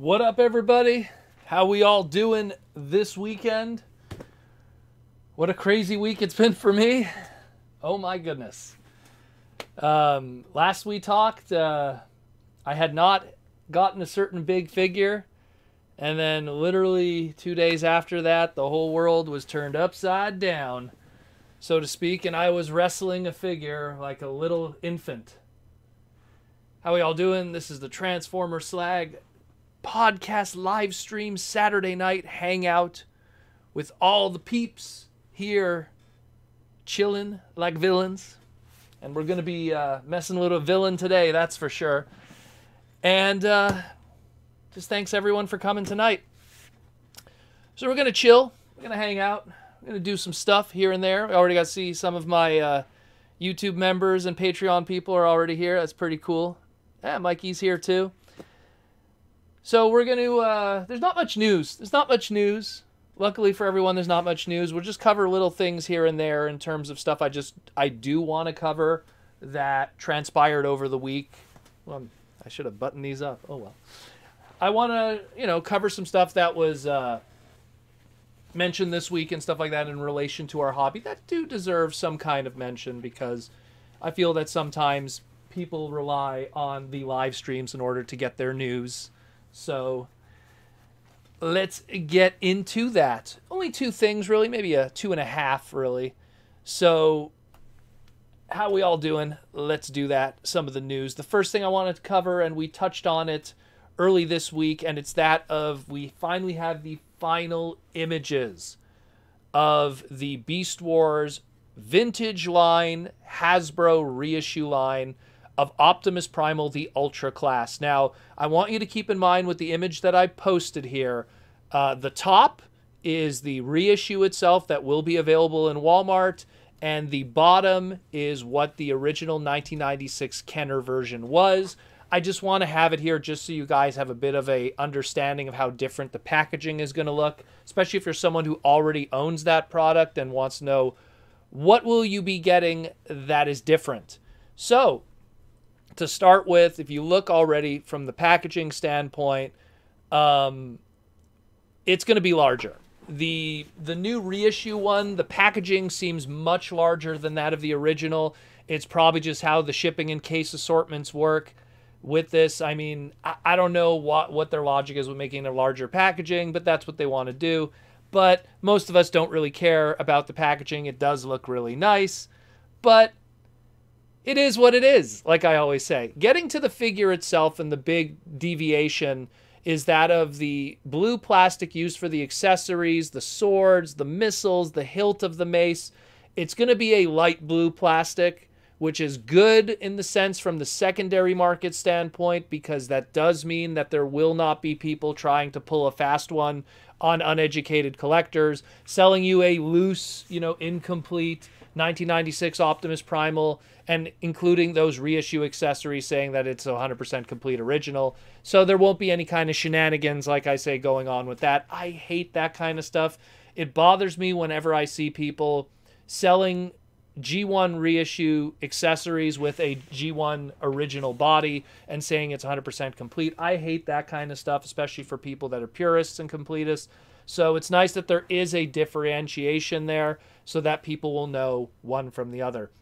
What up, everybody? How we all doing this weekend? What a crazy week it's been for me. Oh my goodness. Um, last we talked, uh, I had not gotten a certain big figure. And then, literally two days after that, the whole world was turned upside down, so to speak, and I was wrestling a figure like a little infant. How we all doing? This is the Transformer Slag podcast live stream Saturday night hangout with all the peeps here chilling like villains. And we're going to be uh, messing with a villain today, that's for sure. And uh, just thanks everyone for coming tonight. So we're going to chill, we're going to hang out, we're going to do some stuff here and there. I already got to see some of my uh, YouTube members and Patreon people are already here. That's pretty cool. Yeah, Mikey's here too. So we're going to, uh, there's not much news. There's not much news. Luckily for everyone, there's not much news. We'll just cover little things here and there in terms of stuff I just, I do want to cover that transpired over the week. Well, I should have buttoned these up. Oh well. I want to, you know, cover some stuff that was uh, mentioned this week and stuff like that in relation to our hobby that do deserve some kind of mention because I feel that sometimes people rely on the live streams in order to get their news. So let's get into that. Only two things, really, maybe a two and a half, really. So, how we all doing? Let's do that. Some of the news. The first thing I wanted to cover, and we touched on it early this week, and it's that of we finally have the final images of the Beast Wars vintage line, Hasbro reissue line of Optimus Primal, the Ultra class. Now, I want you to keep in mind with the image that I posted here, uh, the top is the reissue itself that will be available in Walmart, and the bottom is what the original 1996 Kenner version was. I just want to have it here just so you guys have a bit of a understanding of how different the packaging is going to look, especially if you're someone who already owns that product and wants to know what will you be getting that is different. So, to start with, if you look already from the packaging standpoint, um, it's going to be larger. The the new reissue one, the packaging seems much larger than that of the original. It's probably just how the shipping and case assortments work with this. I mean, I, I don't know what what their logic is with making a larger packaging, but that's what they want to do. But most of us don't really care about the packaging. It does look really nice, but it is what it is, like I always say. Getting to the figure itself and the big deviation is that of the blue plastic used for the accessories, the swords, the missiles, the hilt of the mace. It's going to be a light blue plastic, which is good in the sense from the secondary market standpoint, because that does mean that there will not be people trying to pull a fast one on uneducated collectors, selling you a loose, you know, incomplete 1996 Optimus Primal and including those reissue accessories saying that it's 100% complete original. So there won't be any kind of shenanigans, like I say, going on with that. I hate that kind of stuff. It bothers me whenever I see people selling G1 reissue accessories with a G1 original body and saying it's 100% complete. I hate that kind of stuff, especially for people that are purists and completists. So it's nice that there is a differentiation there so that people will know one from the other.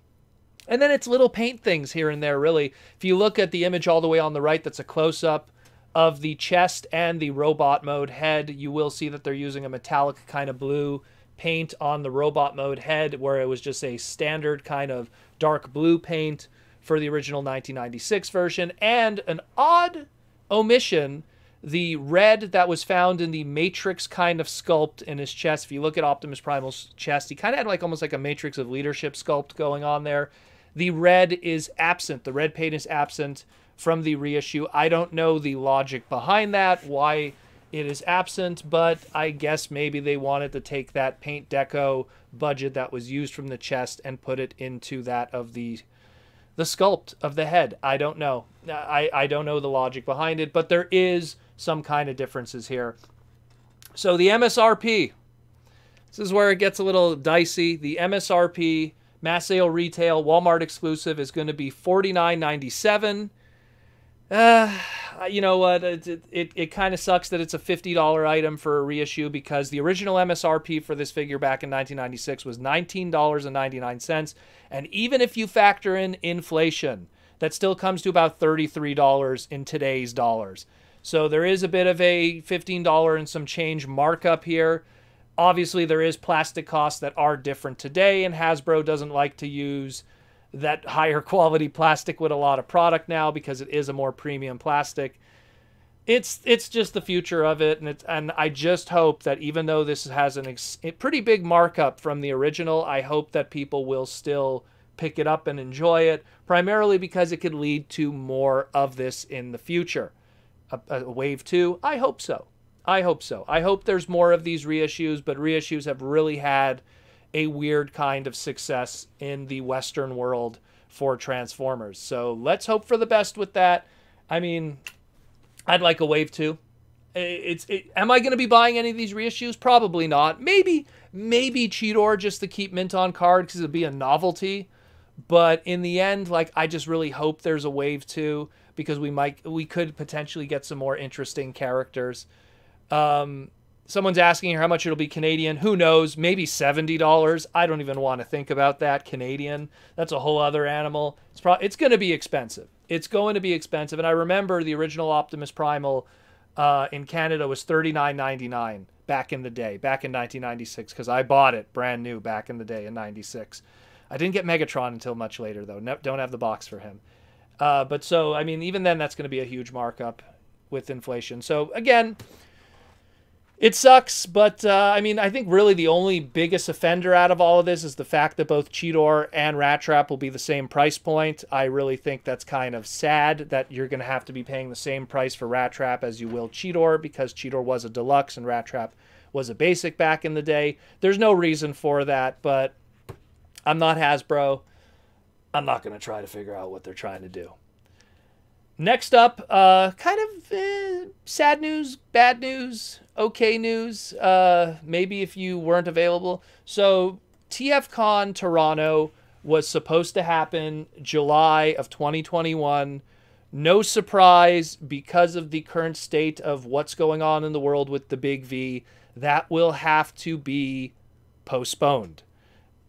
And then it's little paint things here and there, really. If you look at the image all the way on the right, that's a close up of the chest and the robot mode head. You will see that they're using a metallic kind of blue paint on the robot mode head, where it was just a standard kind of dark blue paint for the original 1996 version, and an odd omission the red that was found in the Matrix kind of sculpt in his chest. If you look at Optimus Primal's chest, he kind of had like almost like a Matrix of leadership sculpt going on there. The red is absent. The red paint is absent from the reissue. I don't know the logic behind that, why it is absent, but I guess maybe they wanted to take that paint deco budget that was used from the chest and put it into that of the the sculpt of the head. I don't know. I, I don't know the logic behind it, but there is some kind of differences here. So the MSRP. This is where it gets a little dicey. The MSRP mass sale retail Walmart exclusive is going to be $49.97. Uh, you know what? It it, it, kind of sucks that it's a fifty dollar item for a reissue because the original MSRP for this figure back in 1996 was nineteen dollars and even if you factor in inflation, that still comes to about thirty three dollars in today's dollars. So there is a bit of a fifteen dollar and some change markup here. Obviously, there is plastic costs that are different today, and Hasbro doesn't like to use that higher quality plastic with a lot of product now because it is a more premium plastic. It's it's just the future of it, and it's and I just hope that even though this has an ex, a pretty big markup from the original, I hope that people will still pick it up and enjoy it, primarily because it could lead to more of this in the future. A, a wave two, I hope so. I hope so. I hope there's more of these reissues, but reissues have really had a weird kind of success in the Western world for Transformers. So let's hope for the best with that. I mean, I'd like a wave two. It's it, am I going to be buying any of these reissues? Probably not. Maybe maybe Cheetor just to keep Mint on card because it'd be a novelty. But in the end, like I just really hope there's a wave two because we might we could potentially get some more interesting characters. Um, Someone's asking how much it'll be Canadian. Who knows? Maybe $70. I don't even want to think about that. Canadian. That's a whole other animal. It's pro- it's going to be expensive. It's going to be expensive. And I remember the original Optimus Primal uh, in Canada was $39.99 back in the day, back in 1996, because I bought it brand new back in the day in 96. I didn't get Megatron until much later, though. No, don't have the box for him. Uh, but so, I mean, even then, that's going to be a huge markup with inflation. So, again, it sucks, but uh, I mean, I think really the only biggest offender out of all of this is the fact that both Cheetor and Rat Trap will be the same price point. I really think that's kind of sad that you're going to have to be paying the same price for Rat Trap as you will Cheetor because Cheetor was a deluxe and Rat Trap was a basic back in the day. There's no reason for that, but I'm not Hasbro. I'm not going to try to figure out what they're trying to do. Next up, uh, kind of eh, sad news, bad news, okay news. Uh, maybe if you weren't available. So, TFCon Toronto was supposed to happen July of 2021. No surprise because of the current state of what's going on in the world with the Big V, that will have to be postponed.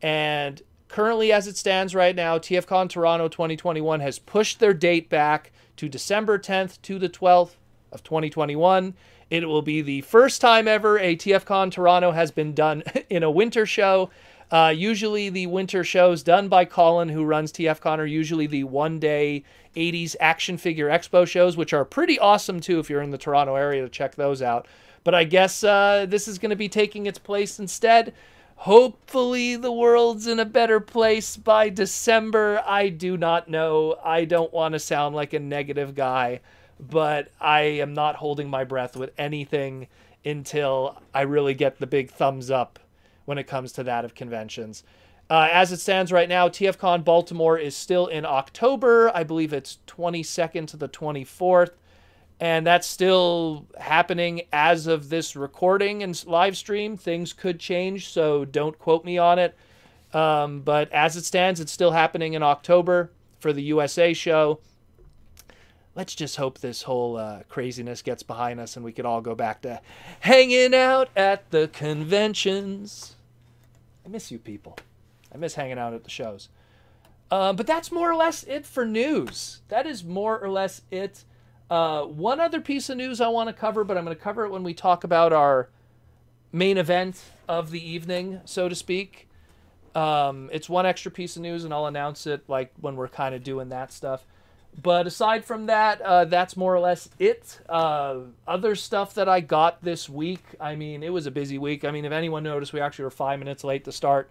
And currently, as it stands right now, TFCon Toronto 2021 has pushed their date back to December 10th to the 12th of 2021. It will be the first time ever a TFCon Toronto has been done in a winter show. Uh, usually, the winter shows done by Colin, who runs TFCon, are usually the one day 80s action figure expo shows, which are pretty awesome too if you're in the Toronto area to check those out. But I guess uh, this is going to be taking its place instead. Hopefully, the world's in a better place by December. I do not know. I don't want to sound like a negative guy, but I am not holding my breath with anything until I really get the big thumbs up when it comes to that of conventions. Uh, as it stands right now, TFCon Baltimore is still in October. I believe it's 22nd to the 24th and that's still happening as of this recording and live stream. Things could change, so don't quote me on it. Um, but as it stands, it's still happening in October for the USA show. Let's just hope this whole uh, craziness gets behind us and we could all go back to hanging out at the conventions. I miss you people. I miss hanging out at the shows. Um, but that's more or less it for news. That is more or less it uh, one other piece of news I want to cover, but I'm going to cover it when we talk about our main event of the evening, so to speak. Um, it's one extra piece of news, and I'll announce it like when we're kind of doing that stuff. But aside from that, uh, that's more or less it. Uh, other stuff that I got this week. I mean, it was a busy week. I mean, if anyone noticed, we actually were five minutes late to start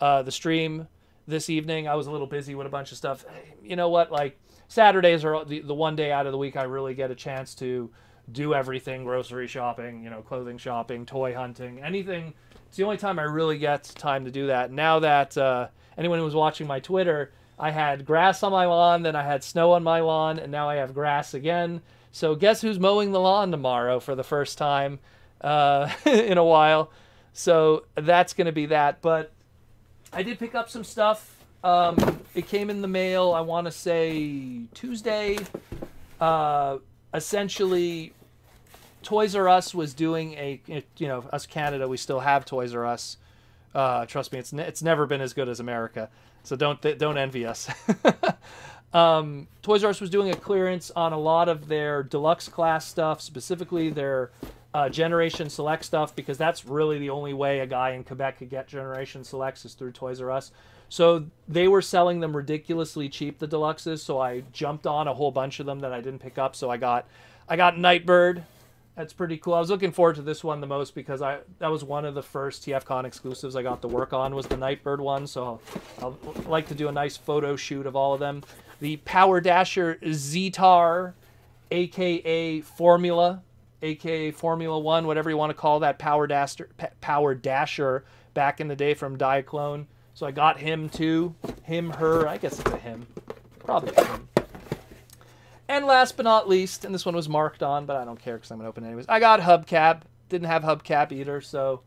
uh, the stream this evening. I was a little busy with a bunch of stuff. You know what? Like Saturdays are the, the one day out of the week I really get a chance to do everything grocery shopping, you know, clothing shopping, toy hunting, anything. It's the only time I really get time to do that. Now that uh, anyone who was watching my Twitter, I had grass on my lawn, then I had snow on my lawn, and now I have grass again. So guess who's mowing the lawn tomorrow for the first time uh, in a while? So that's going to be that. But I did pick up some stuff um, it came in the mail. I want to say Tuesday. Uh, essentially Toys R Us was doing a you know us Canada we still have Toys R Us. Uh, trust me, it's ne- it's never been as good as America. So don't th- don't envy us. um, Toys R Us was doing a clearance on a lot of their deluxe class stuff, specifically their uh, Generation Select stuff, because that's really the only way a guy in Quebec could get Generation Selects is through Toys R Us. So they were selling them ridiculously cheap, the deluxes. So I jumped on a whole bunch of them that I didn't pick up. So I got I got Nightbird. That's pretty cool. I was looking forward to this one the most because I that was one of the first TFCon exclusives I got to work on was the Nightbird one. So I'll, like to do a nice photo shoot of all of them. The Power Dasher Zetar, aka Formula, aka Formula One, whatever you want to call that Power Dasher, Power Dasher back in the day from Diaclone. So I got him too. Him, her. I guess it's a him. Probably him. And last but not least, and this one was marked on, but I don't care because I'm going to open it anyways. I got hubcap. Didn't have hubcap either, so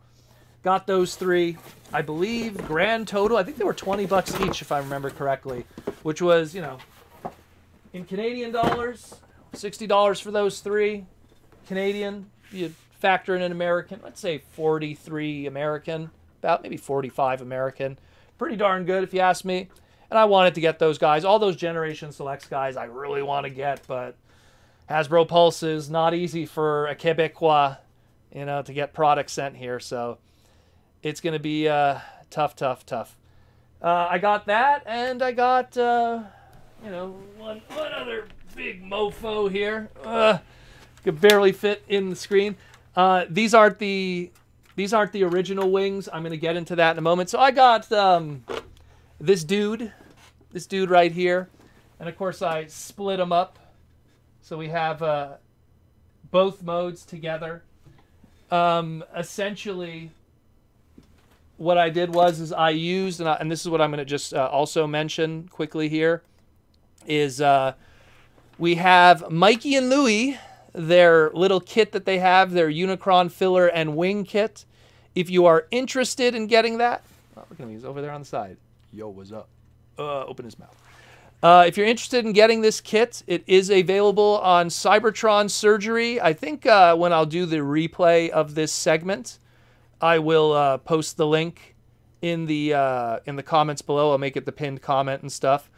got those three. I believe grand total, I think they were 20 bucks each, if I remember correctly, which was, you know, in Canadian dollars, $60 for those three. Canadian, you factor in an American, let's say 43 American, about maybe 45 American pretty darn good if you ask me. And I wanted to get those guys, all those Generation Selects guys I really want to get, but Hasbro Pulse is not easy for a Quebecois, you know, to get products sent here. So it's going to be uh, tough, tough, tough. Uh, I got that, and I got, uh, you know, one, one other big mofo here. Could barely fit in the screen. Uh, these aren't the these aren't the original wings. I'm going to get into that in a moment. So I got um, this dude, this dude right here. And of course, I split them up. So we have uh, both modes together. Um, essentially, what I did was is I used, and, I, and this is what I'm going to just uh, also mention quickly here, is uh, we have Mikey and Louie their little kit that they have, their Unicron filler and wing kit. If you are interested in getting that, oh, look at him, he's over there on the side. Yo, what's up? Uh, open his mouth. Uh, if you're interested in getting this kit, it is available on Cybertron Surgery. I think uh, when I'll do the replay of this segment, I will uh, post the link in the uh, in the comments below. I'll make it the pinned comment and stuff.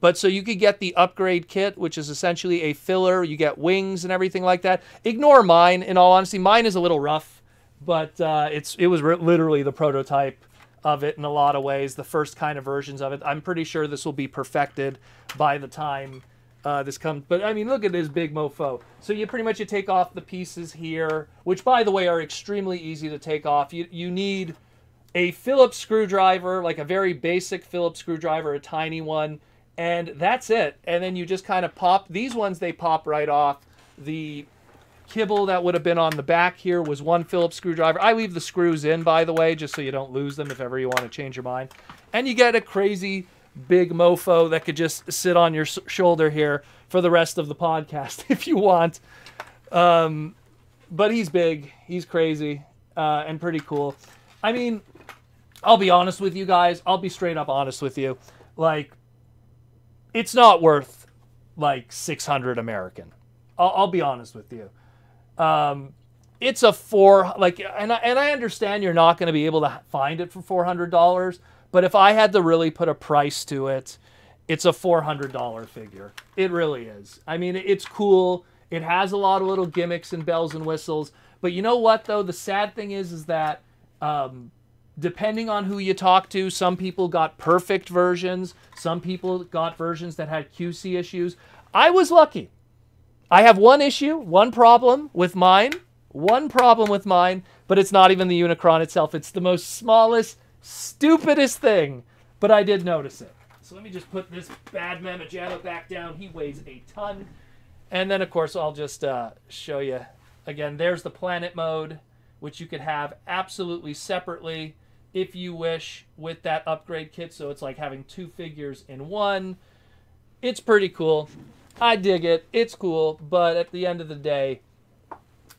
But so you could get the upgrade kit, which is essentially a filler. You get wings and everything like that. Ignore mine. In all honesty, mine is a little rough, but uh, it's it was literally the prototype of it in a lot of ways. The first kind of versions of it. I'm pretty sure this will be perfected by the time uh, this comes. But I mean, look at this big mofo. So you pretty much you take off the pieces here, which by the way are extremely easy to take off. You you need a Phillips screwdriver, like a very basic Phillips screwdriver, a tiny one and that's it. And then you just kind of pop these ones. They pop right off. The kibble that would have been on the back here was one Phillips screwdriver. I leave the screws in, by the way, just so you don't lose them if ever you want to change your mind. And you get a crazy big mofo that could just sit on your shoulder here for the rest of the podcast if you want. Um, but he's big, he's crazy, uh, and pretty cool. I mean, I'll be honest with you guys. I'll be straight up honest with you. Like, it's not worth like 600 American. I'll, I'll be honest with you. Um, it's a four like, and I, and I understand you're not going to be able to find it for four hundred dollars. But if I had to really put a price to it, it's a four hundred dollar figure. It really is. I mean, it's cool. It has a lot of little gimmicks and bells and whistles. But you know what though? The sad thing is, is that um, depending on who you talk to, some people got perfect versions, some people got versions that had QC issues. I was lucky. I have one issue, one problem with mine, one problem with mine, but it's not even the Unicron itself. It's the most smallest, stupidest thing, but I did notice it. So let me just put this bad Mamma Jamma back down. He weighs a ton. And then, of course, I'll just uh, show you again. There's the planet mode, which you could have absolutely separately if you wish with that upgrade kit. So it's like having two figures in one. It's pretty cool. I dig it. It's cool. But at the end of the day,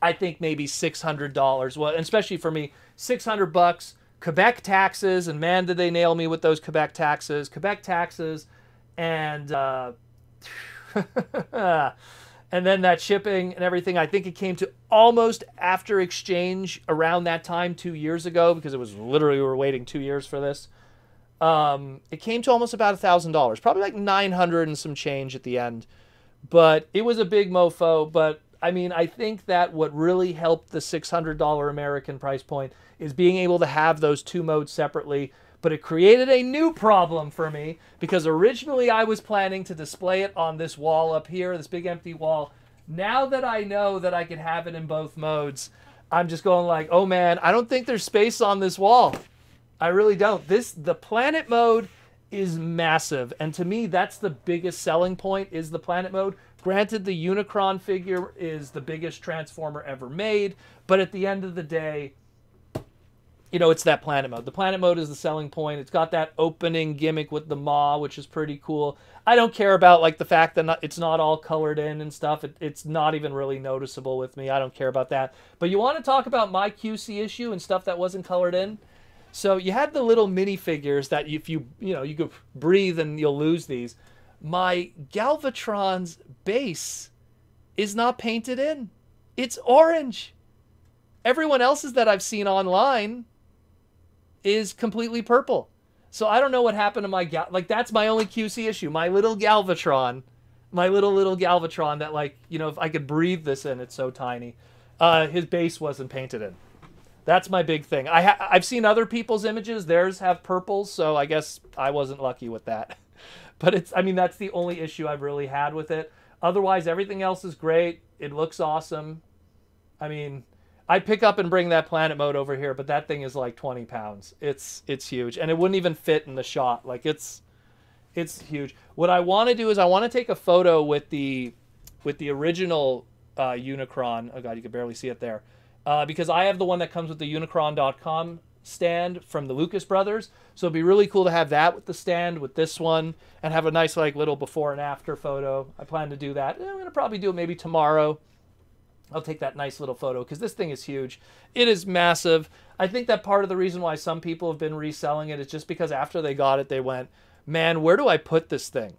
I think maybe $600. Well, especially for me, 600 bucks. Quebec taxes, and man, did they nail me with those Quebec taxes. Quebec taxes, and uh, and then that shipping and everything. I think it came to almost after exchange around that time two years ago because it was literally we were waiting two years for this. Um, it came to almost about a thousand dollars, probably like nine hundred and some change at the end. But it was a big mofo. But I mean, I think that what really helped the six hundred dollar American price point is being able to have those two modes separately. But it created a new problem for me because originally I was planning to display it on this wall up here, this big empty wall. Now that I know that I can have it in both modes, I'm just going like, oh man, I don't think there's space on this wall. I really don't. This the planet mode is massive, and to me, that's the biggest selling point is the planet mode. Granted, the Unicron figure is the biggest transformer ever made, but at the end of the day, you know, it's that planet mode. The planet mode is the selling point. It's got that opening gimmick with the maw, which is pretty cool. I don't care about like the fact that it's not all colored in and stuff. It, it's not even really noticeable with me. I don't care about that. But you want to talk about my QC issue and stuff that wasn't colored in? So you had the little minifigures that if you you know you could breathe and you'll lose these. My Galvatron's base is not painted in. It's orange. Everyone else's that I've seen online is completely purple. So I don't know what happened to my gal like that's my only QC issue. My little Galvatron, my little little Galvatron that like, you know, if I could breathe this in, it's so tiny. Uh, his base wasn't painted in. That's my big thing. I ha- I've seen other people's images; theirs have purples, so I guess I wasn't lucky with that. But it's, I mean, that's the only issue I've really had with it. Otherwise, everything else is great. It looks awesome. I mean, I'd pick up and bring that planet mode over here, but that thing is like 20 pounds. It's it's huge, and it wouldn't even fit in the shot. Like it's it's huge. What I want to do is I want to take a photo with the with the original uh, Unicron. Oh god, you can barely see it there uh, because I have the one that comes with the Unicron.com stand from the Lucas brothers. So it'd be really cool to have that with the stand with this one and have a nice like little before and after photo. I plan to do that. I'm gonna probably do it maybe tomorrow. I'll take that nice little photo because this thing is huge. It is massive. I think that part of the reason why some people have been reselling it is just because after they got it, they went, man, where do I put this thing?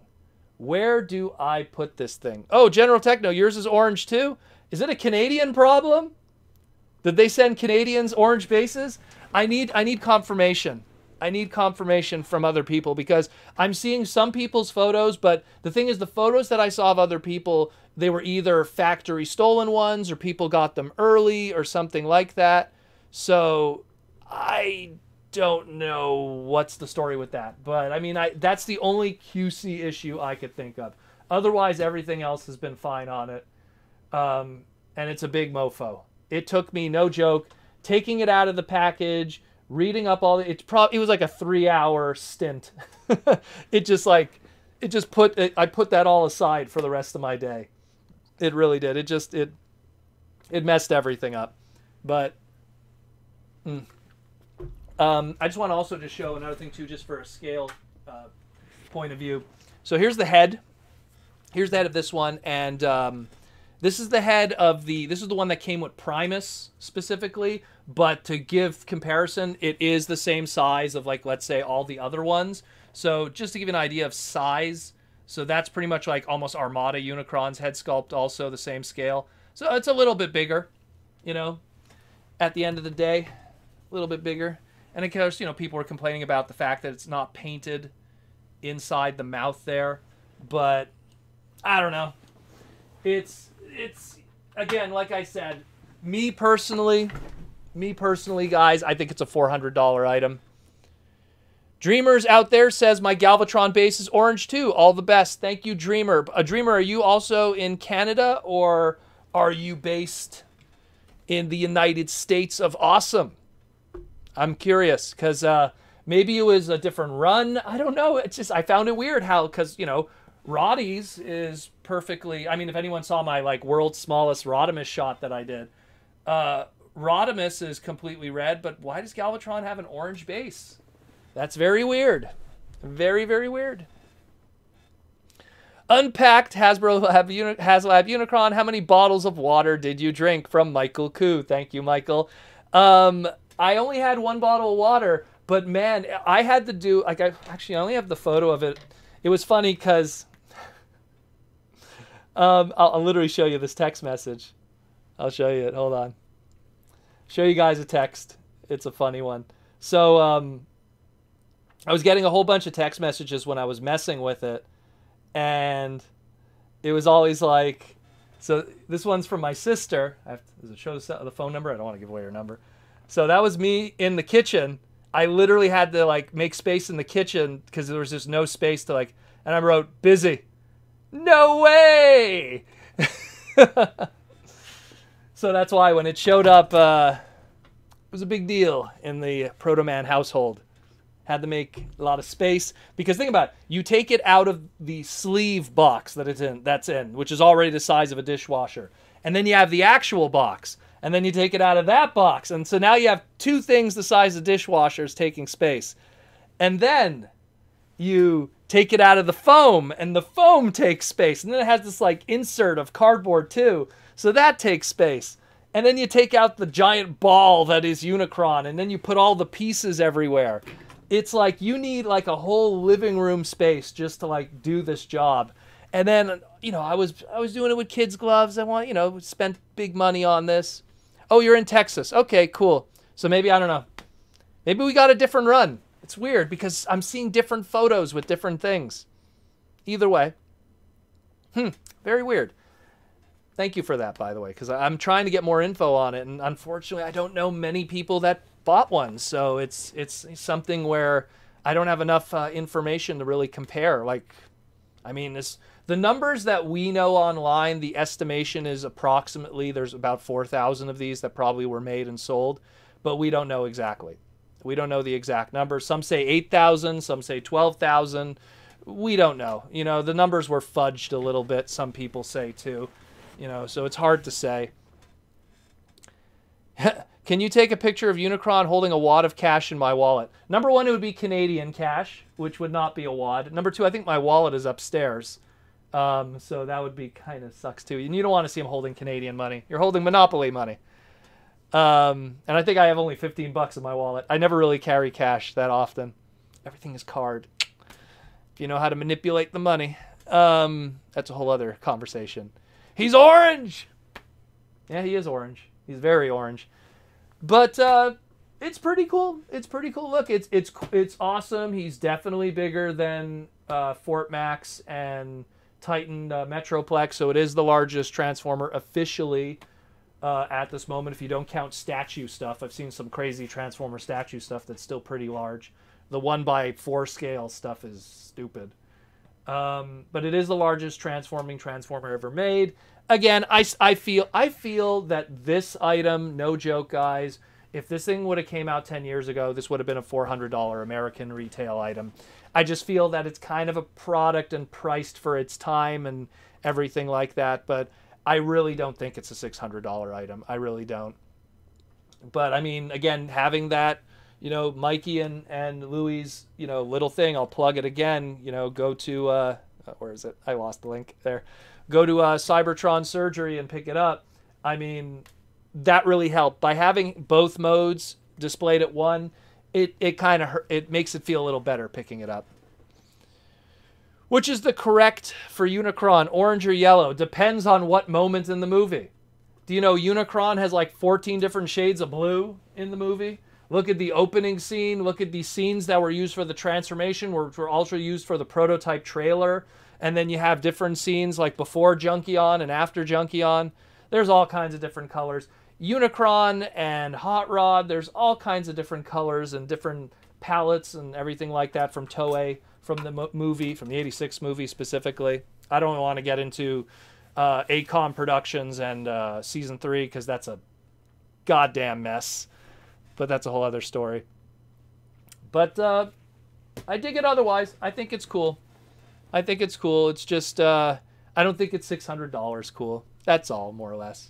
Where do I put this thing? Oh, General Techno, yours is orange too? Is it a Canadian problem? Did they send Canadians orange bases? I need I need confirmation. I need confirmation from other people because I'm seeing some people's photos, but the thing is the photos that I saw of other people, they were either factory stolen ones or people got them early or something like that. So I don't know what's the story with that. But I mean I that's the only QC issue I could think of. Otherwise everything else has been fine on it. Um, and it's a big mofo. It took me no joke taking it out of the package, reading up all the. It probably it was like a three hour stint. it just like it just put it, I put that all aside for the rest of my day. It really did. It just it it messed everything up. But mm. um, I just want to also just show another thing too, just for a scale uh, point of view. So here's the head. Here's the head of this one, and um, this is the head of the. This is the one that came with Primus specifically, but to give comparison, it is the same size of like let's say all the other ones. So just to give you an idea of size, so that's pretty much like almost Armada Unicron's head sculpt, also the same scale. So it's a little bit bigger, you know. At the end of the day, a little bit bigger. And of course, you know, people are complaining about the fact that it's not painted inside the mouth there, but I don't know. It's it's again, like I said, me personally, me personally, guys, I think it's a four hundred dollar item. Dreamers out there says my Galvatron base is orange too. All the best. Thank you, Dreamer. A Dreamer, are you also in Canada or are you based in the United States of awesome? I'm curious because uh, maybe it was a different run. I don't know. It's just I found it weird how because you know Roddy's is perfectly. I mean, if anyone saw my like world's smallest Rodimus shot that I did, uh, Rodimus is completely red. But why does Galvatron have an orange base? That's very weird. Very very weird. Unpacked Hasbro Lab, HasLab Unicron. How many bottles of water did you drink? From Michael Koo. Thank you, Michael. Um, I only had one bottle of water, but man, I had to do like I actually I only have the photo of it. It was funny because Um, I'll, I'll literally show you this text message. I'll show you it. Hold on. Show you guys a text. It's a funny one. So um, I was getting a whole bunch of text messages when I was messing with it, and it was always like, so this one's from my sister. I have to, does it show the phone number? I don't want to give away her number. So that was me in the kitchen. I literally had to like make space in the kitchen because there was just no space to like, and I wrote busy. No way. so that's why when it showed up, uh, it was a big deal in the Protoman household. Had to make a lot of space because think about it, you take it out of the sleeve box that it's in, that's in, which is already the size of a dishwasher, and then you have the actual box, and then you take it out of that box, and so now you have two things the size of dishwashers taking space, and then you take it out of the foam and the foam takes space. And then it has this like insert of cardboard too. So that takes space. And then you take out the giant ball that is unicron and then you put all the pieces everywhere. It's like you need like a whole living room space just to like do this job. And then you know i was i was doing it with kids gloves. I want you know spent big money on this. Oh you're in texas. Okay cool. So maybe i don't know. Maybe we got a different run it's weird because I'm seeing different photos with different things. Either way. Hmm, very weird. Thank you for that, by the way, because I'm trying to get more info on it, and unfortunately, I don't know many people that bought one. So it's it's something where I don't have enough uh, information to really compare. Like, I mean, this the numbers that we know online, the estimation is approximately there's about 4,000 of these that probably were made and sold, but we don't know exactly. We don't know the exact number. Some say 8,000, some say 12,000. We don't know. You know, the numbers were fudged a little bit, some people say too. You know, so it's hard to say. Can you take a picture of Unicron holding a wad of cash in my wallet? Number one, it would be Canadian cash, which would not be a wad. Number two, I think my wallet is upstairs. Um, so that would be kind of sucks too. And you don't want to see him holding Canadian money. You're holding Monopoly money. Um, and I think I have only 15 bucks in my wallet. I never really carry cash that often. Everything is card. If you know how to manipulate the money, um, that's a whole other conversation. He's orange. Yeah, he is orange. He's very orange. But uh, it's pretty cool. It's pretty cool. Look, it's it's it's awesome. He's definitely bigger than uh, Fort Max and Titan uh, Metroplex, so it is the largest transformer officially uh, at this moment if you don't count statue stuff. I've seen some crazy Transformer statue stuff that's still pretty large. The one by four scale stuff is stupid. Um, but it is the largest transforming transformer ever made. Again, I, I feel I feel that this item, no joke, guys. If this thing would have came out 10 years ago, this would have been a $400 American retail item. I just feel that it's kind of a product and priced for its time and everything like that. But I really don't think it's a $600 item. I really don't. But I mean, again, having that, you know, Mikey and, and Louis, you know, little thing, I'll plug it again, you know, go to, uh, uh, where is it? I lost the link there. Go to uh, Cybertron Surgery and pick it up. I mean, that really helped. By having both modes displayed at one, it, it kind of it makes it feel a little better picking it up. Which is the correct for Unicron, orange or yellow? Depends on what moment in the movie. Do you know Unicron has like 14 different shades of blue in the movie? Look at the opening scene. Look at the scenes that were used for the transformation, which were also used for the prototype trailer. And then you have different scenes like before Junkion and after Junkion. There's all kinds of different colors. Unicron and Hot Rod, there's all kinds of different colors and different palettes and everything like that from Toei from the movie, from the 86 movie specifically. I don't want to get into uh, AKOM Productions and uh, season three because that's a goddamn mess. But that's a whole other story. But uh, I dig it otherwise. I think it's cool. I think it's cool. It's just, uh, I don't think it's $600 cool. That's all, more or less.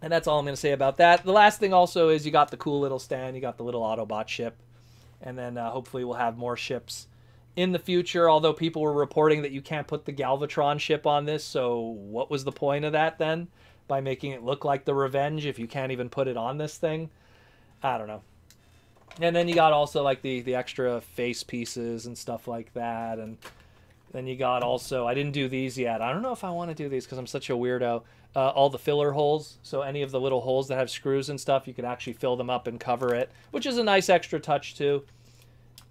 And that's all I'm going to say about that. The last thing also is you got the cool little stand. You got the little Autobot ship and then uh, hopefully we'll have more ships in the future. Although people were reporting that you can't put the Galvatron ship on this, so what was the point of that then? By making it look like the Revenge if you can't even put it on this thing? I don't know. And then you got also like the the extra face pieces and stuff like that, and Then you got also, I didn't do these yet. I don't know if I want to do these because I'm such a weirdo. Uh, all the filler holes. So any of the little holes that have screws and stuff, you could actually fill them up and cover it, which is a nice extra touch too.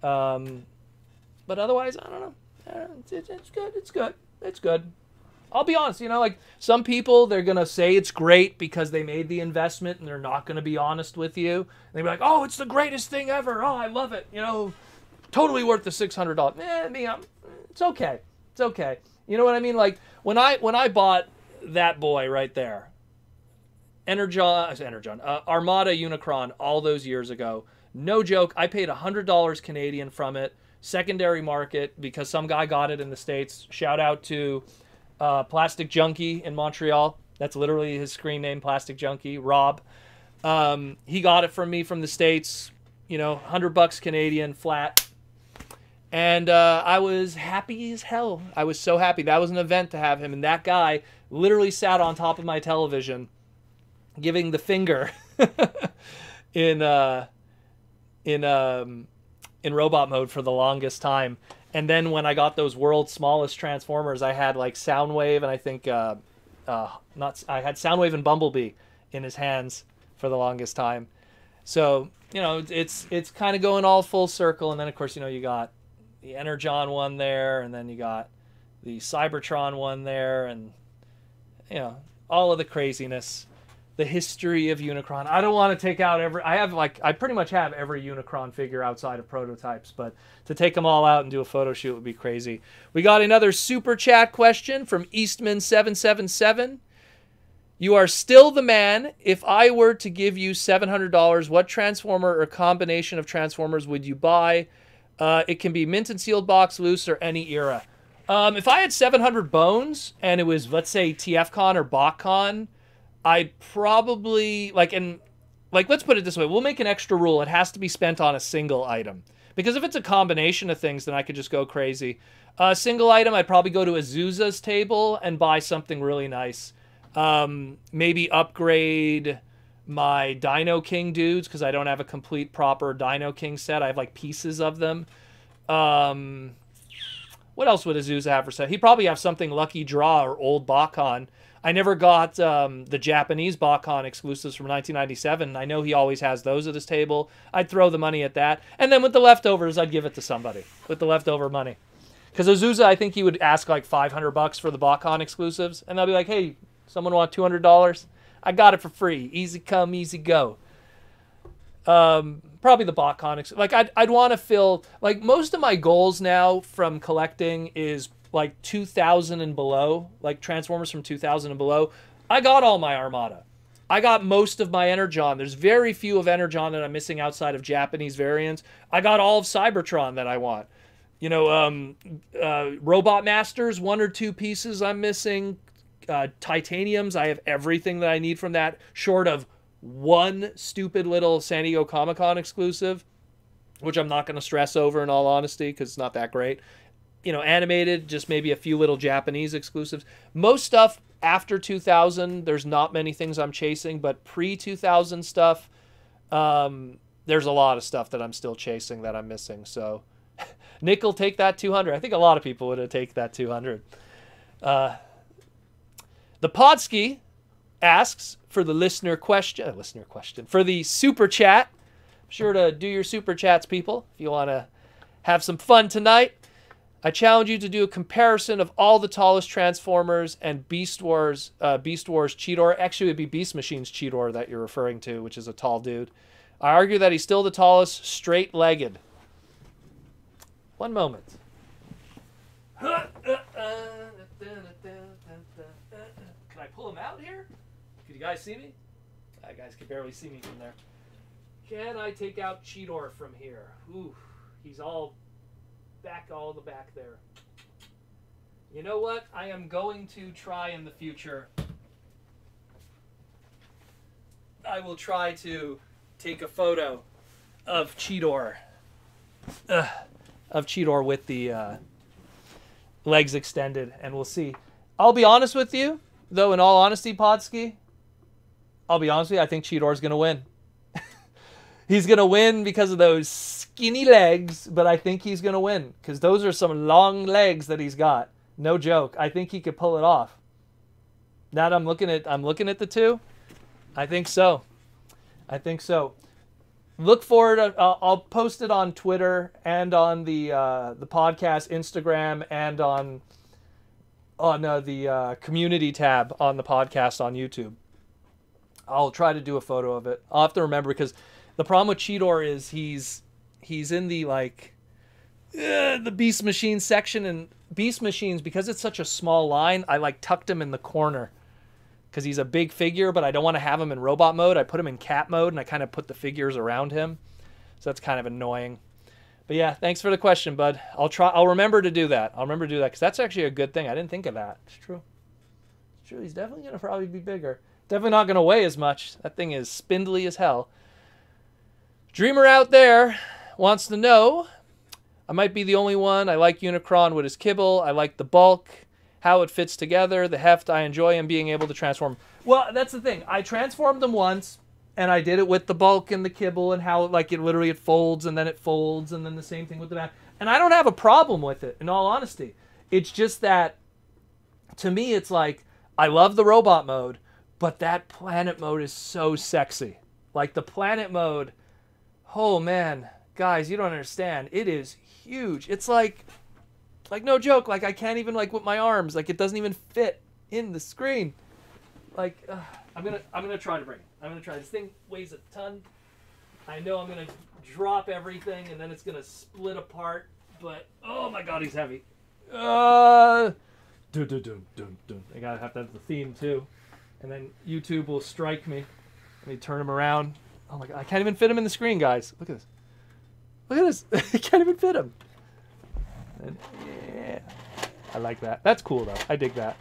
Um, but otherwise, I don't know. It's, it's good. It's good. It's good. I'll be honest, you know, like some people, they're going to say it's great because they made the investment and they're not going to be honest with you. They'll be like, oh, it's the greatest thing ever. Oh, I love it. You know, totally worth the $600. Eh, me, I'm, it's okay. It's okay. You know what I mean? Like when I, when I bought that boy right there, Energon, Energon, uh, Armada Unicron all those years ago, no joke, I paid $100 Canadian from it, secondary market, because some guy got it in the States. Shout out to uh, Plastic Junkie in Montreal. That's literally his screen name, Plastic Junkie, Rob. Um, he got it from me from the States, you know, 100 bucks Canadian flat. And uh, I was happy as hell. I was so happy. That was an event to have him. And that guy literally sat on top of my television giving the finger in uh, in um, in robot mode for the longest time. And then when I got those world's smallest transformers, I had like Soundwave and I think uh, uh, not I had Soundwave and Bumblebee in his hands for the longest time. So you know it's it's kind of going all full circle. And then of course you know you got the Energon one there, and then you got the Cybertron one there, and you know all of the craziness the history of Unicron. I don't want to take out every. I have like I pretty much have every Unicron figure outside of prototypes, but to take them all out and do a photo shoot would be crazy. We got another super chat question from Eastman seven seven seven. You are still the man. If I were to give you seven hundred dollars, what transformer or combination of transformers would you buy? Uh, it can be mint and sealed box, loose, or any era. Um, if I had 700 bones and it was, let's say, TFCon or BotCon, I'd probably like and like let's put it this way. We'll make an extra rule. It has to be spent on a single item. Because if it's a combination of things then i could just go crazy. A uh, single item i'd probably go to azusa's table and buy something really nice. Um, maybe upgrade my dino king dudes because i don't have a complete proper dino king set i have like pieces of them um, what else would azusa have for set he'd probably have something lucky draw or old BotCon I never got um, the Japanese BotCon exclusives from 1997. I know he always has those at his table. I'd throw the money at that. And then with the leftovers, I'd give it to somebody with the leftover money. Because Azusa, I think he would ask like 500 bucks for the BotCon exclusives. And they'll be like, hey, someone want $200? I got it for free. Easy come, easy go. Um, probably the BotCon. Like, I'd, I'd want to fill, like, most of my goals now from collecting is like 2000 and below, like Transformers from 2000 and below, I got all my Armada. I got most of my Energon. There's very few of Energon that I'm missing outside of Japanese variants. I got all of Cybertron that I want. You know, um, uh, Robot Masters, one or two pieces I'm missing. Uh, titaniums, I have everything that I need from that, short of one stupid little San Diego Comic Con exclusive, which I'm not going to stress over in all honesty because it's not that great you know, animated, just maybe a few little Japanese exclusives. Most stuff after 2000, there's not many things I'm chasing, but pre 2000 stuff, um, there's a lot of stuff that I'm still chasing that I'm missing. So, Nickel, take that 200. I think a lot of people would have taken that 200. Uh, the Podsky asks for the listener question, uh, listener question for the super chat. sure to do your super chats, people, if you want to have some fun tonight. I challenge you to do a comparison of all the tallest Transformers and Beast Wars, uh, Beast Wars Cheetor. Actually, it would be Beast Machine's Cheetor that you're referring to, which is a tall dude. I argue that he's still the tallest, straight-legged. One moment. Can I pull him out here? Can you guys see me? Uh, guys can barely see me from there. Can I take out Cheetor from here? Ooh, he's all back all the back there. You know what? I am going to try in the future. I will try to take a photo of Cheetor. Uh, of Cheetor with the uh, legs extended, and we'll see. I'll be honest with you, though, in all honesty, Podsky, I'll be honest with you, I think Cheetor's going to win. He's going to win because of those skinny legs, but I think he's going to win because those are some long legs that he's got. No joke. I think he could pull it off. Now that I'm looking at I'm looking at the two, I think so. I think so. Look forward. Uh, I'll post it on Twitter and on the uh, the podcast Instagram and on on uh, the uh, community tab on the podcast on YouTube. I'll try to do a photo of it. I'll have to remember because the problem with Cheetor is he's he's in the like uh, the Beast Machine section and Beast Machines because it's such a small line. I like tucked him in the corner because he's a big figure, but I don't want to have him in robot mode. I put him in cat mode and I kind of put the figures around him, so that's kind of annoying. But yeah, thanks for the question, bud. I'll try. I'll remember to do that. I'll remember to do that because that's actually a good thing. I didn't think of that. It's true. It's true. He's definitely gonna probably be bigger. Definitely not gonna weigh as much. That thing is spindly as hell. Dreamer out there wants to know. I might be the only one. I like Unicron with his kibble. I like the bulk, how it fits together, the heft. I enjoy him being able to transform. Well, that's the thing. I transformed them once and I did it with the bulk and the kibble and how like it literally it folds and then it folds and then the same thing with the back. And I don't have a problem with it in all honesty. It's just that to me it's like I love the robot mode, but that planet mode is so sexy. Like the planet mode, oh man, guys, you don't understand. It is huge. It's like like no joke, like I can't even like with my arms, like it doesn't even fit in the screen. Like uh, I'm gonna I'm gonna try to bring it. I'm gonna try. This thing weighs a ton. I know I'm gonna drop everything and then it's gonna split apart. But oh my god, he's heavy. Uh, dun, dun, dun, dun, dun. I gotta have to have the theme too, and then YouTube will strike me. Let me turn him around. Oh my god, I can't even fit him in the screen, guys. Look at this. Look at this. I can't even fit him. And, yeah, I like that. That's cool though. I dig that.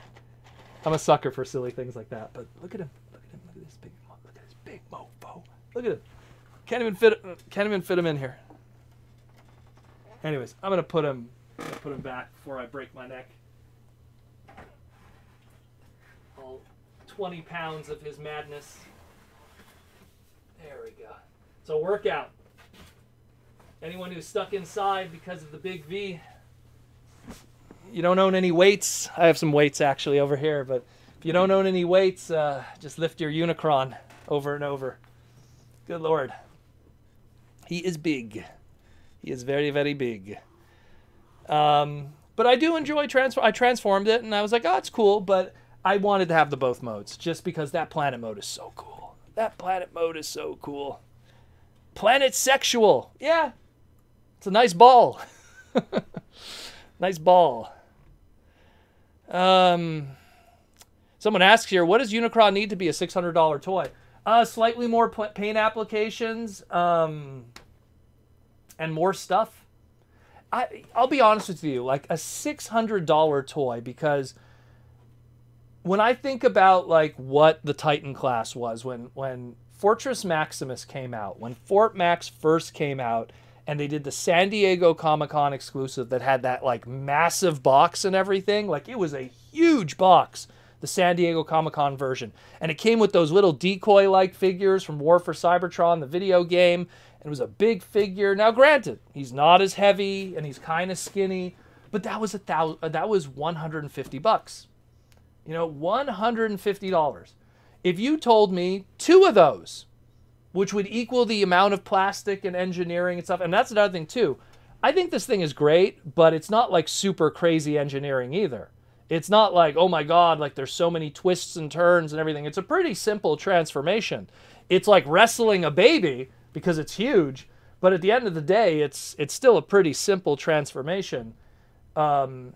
I'm a sucker for silly things like that. But look at him. Look at him. Look at this big. Look at this big mofo. Look at him. Can't even fit. Can't even fit him in here. Anyways, I'm gonna put him. I'm gonna put him back before I break my neck. All 20 pounds of his madness. There we go. It's a workout. Anyone who's stuck inside because of the big V, you don't own any weights. I have some weights actually over here, but if you don't own any weights, uh, just lift your Unicron over and over. Good lord. He is big. He is very, very big. Um, but I do enjoy transform. I transformed it, and I was like, oh, it's cool. But I wanted to have the both modes just because that planet mode is so cool. That planet mode is so cool. Planet sexual. Yeah, it's a nice ball. nice ball. Um, someone asks here, what does Unicron need to be a $600 toy? Uh, slightly more paint applications um, and more stuff. I, I'll be honest with you, like a $600 toy because when I think about like what the Titan class was when when Fortress Maximus came out, when Fort Max first came out, and they did the San Diego Comic Con exclusive that had that like massive box and everything. Like it was a huge box, the San Diego Comic Con version. And it came with those little decoy like figures from War for Cybertron, the video game. And it was a big figure. Now, granted, he's not as heavy and he's kind of skinny, but that was a thousand, that was 150 bucks. You know, $150. If you told me two of those which would equal the amount of plastic and engineering and stuff. And that's another thing too. I think this thing is great, but it's not like super crazy engineering either. It's not like, oh my god, like there's so many twists and turns and everything. It's a pretty simple transformation. It's like wrestling a baby because it's huge, but at the end of the day, it's it's still a pretty simple transformation. Um,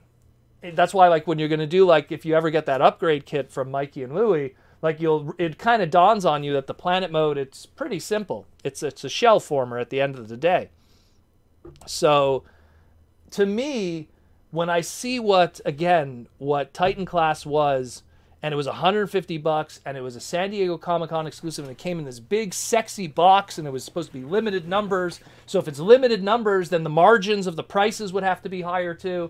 that's why, like, when you're going to do, like, if you ever get that upgrade kit from Mikey and Louie, like you'll it kind of dawns on you that the planet mode it's pretty simple. It's it's a shell former at the end of the day. So to me, when I see what again what Titan class was and it was 150 bucks and it was a San Diego Comic-Con exclusive and it came in this big sexy box and it was supposed to be limited numbers. So if it's limited numbers, then the margins of the prices would have to be higher too.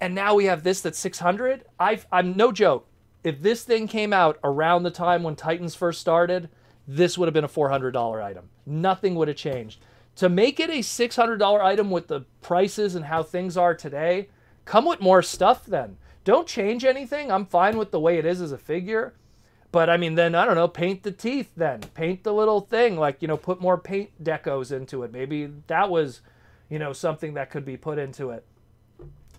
And now we have this that's 600. I I'm no joke if this thing came out around the time when Titans first started, this would have been a $400 item. Nothing would have changed. To make it a $600 item with the prices and how things are today, come with more stuff then. Don't change anything. I'm fine with the way it is as a figure. But I mean, then I don't know, paint the teeth then. Paint the little thing, like, you know, put more paint decos into it. Maybe that was, you know, something that could be put into it.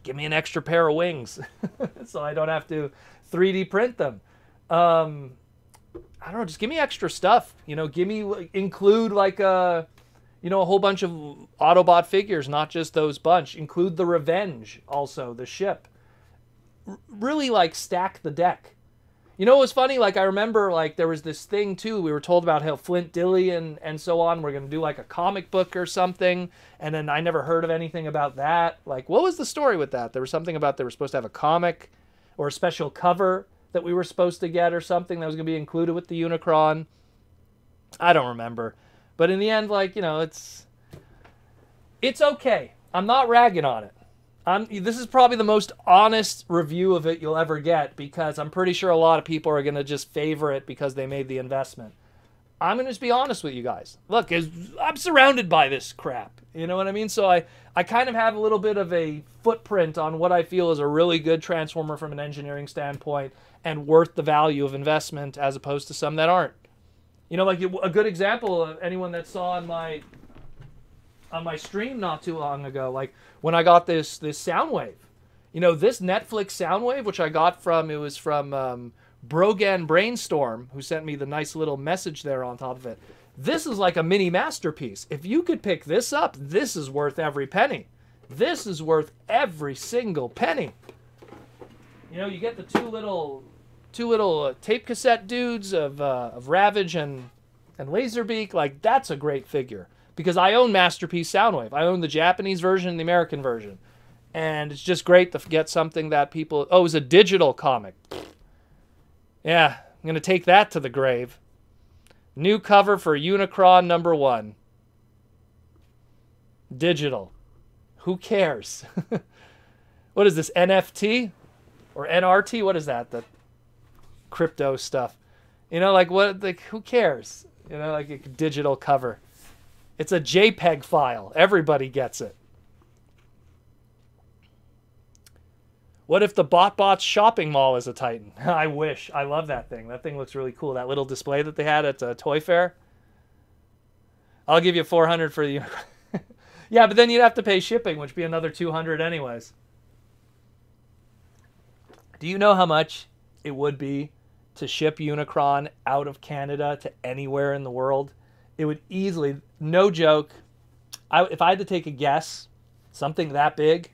Give me an extra pair of wings so I don't have to 3D print them. Um, I don't know, just give me extra stuff. You know, give me, include like a, you know, a whole bunch of Autobot figures, not just those bunch. Include the Revenge also, the ship. R- really like stack the deck you know, it was funny. Like I remember, like there was this thing too. We were told about how Flint Dille and and so on. We're gonna do like a comic book or something, and then I never heard of anything about that. Like, what was the story with that? There was something about they were supposed to have a comic or a special cover that we were supposed to get or something that was gonna be included with the Unicron. I don't remember, but in the end, like you know, it's it's okay. I'm not ragging on it. I'm, this is probably the most honest review of it you'll ever get because I'm pretty sure a lot of people are going to just favor it because they made the investment. I'm going to just be honest with you guys. Look, I'm surrounded by this crap. You know what I mean? So I, I kind of have a little bit of a footprint on what I feel is a really good transformer from an engineering standpoint and worth the value of investment as opposed to some that aren't. You know, like a good example of anyone that saw on my on my stream not too long ago, like when I got this this Soundwave. You know, this Netflix Soundwave, which I got from it was from um, Brogan Brainstorm, who sent me the nice little message there on top of it. This is like a mini masterpiece. If you could pick this up, this is worth every penny. This is worth every single penny. You know, you get the two little two little uh, tape cassette dudes of uh, of Ravage and and Laserbeak. Like that's a great figure because I own Masterpiece Soundwave. I own the Japanese version and the American version. And it's just great to get something that people. Oh, it was a digital comic. Yeah, I'm going to take that to the grave. New cover for Unicron number one. Digital. Who cares? what is this, NFT? Or NRT? What is that? The crypto stuff. You know, like what? Like who cares? You know, like a digital cover. It's a JPEG file. Everybody gets it. What if the BotBots shopping mall is a Titan? I wish. I love that thing. That thing looks really cool. That little display that they had at a Toy Fair. I'll give you 400 for the Yeah, but then you'd have to pay shipping, which would be another 200 anyways. Do you know how much it would be to ship Unicron out of Canada to anywhere in the world? It would easily, no joke, I, if I had to take a guess, something that big,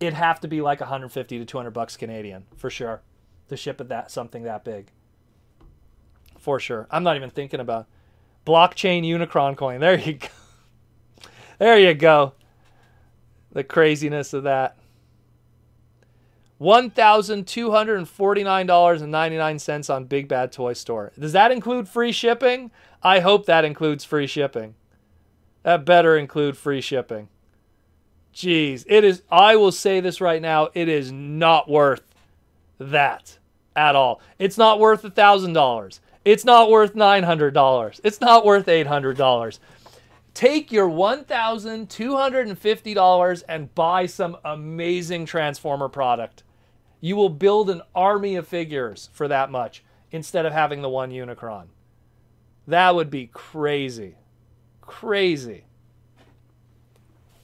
it'd have to be like 150 to 200 bucks Canadian for sure to ship it that something that big. For sure. I'm not even thinking about blockchain Unicron coin. There you go. There you go. The craziness of that. $1,249.99 on Big Bad Toy Store. Does that include free shipping? I hope that includes free shipping. That better include free shipping. Jeez, it is, I will say this right now, it is not worth that at all. It's not worth a $1,000. It's not worth $900. It's not worth $800. Take your $1,250 and buy some amazing Transformer product. You will build an army of figures for that much instead of having the one Unicron. That would be crazy. Crazy.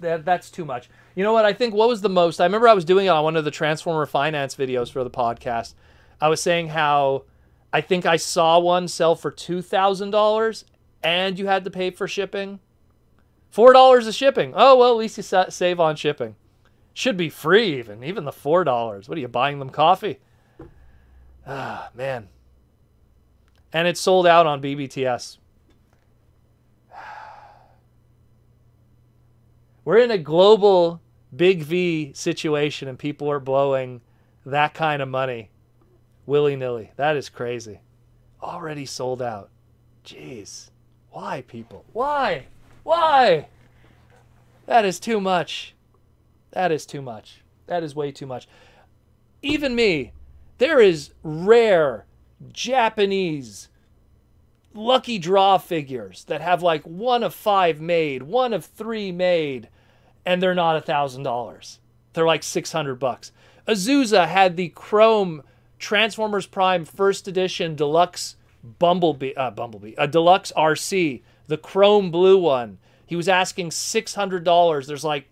That, that's too much. You know what? I think what was the most? I remember I was doing it on one of the Transformer Finance videos for the podcast. I was saying how I think I saw one sell for $2,000 and you had to pay for shipping. $4 of shipping. Oh, well, at least you save on shipping. Should be free even, even the four dollars. What are you buying them coffee? Ah, man. And it's sold out on BBTS. We're in a global big V situation and people are blowing that kind of money willy nilly. That is crazy. Already sold out. Jeez. Why, people? Why? Why? That is too much. That is too much. That is way too much. Even me, there is rare Japanese lucky draw figures that have like one of five made, one of three made, and they're not a thousand dollars. They're like six hundred bucks. Azusa had the Chrome Transformers Prime First Edition Deluxe Bumblebee, uh, Bumblebee, a Deluxe Arcee, the Chrome Blue one. He was asking six hundred dollars. There's like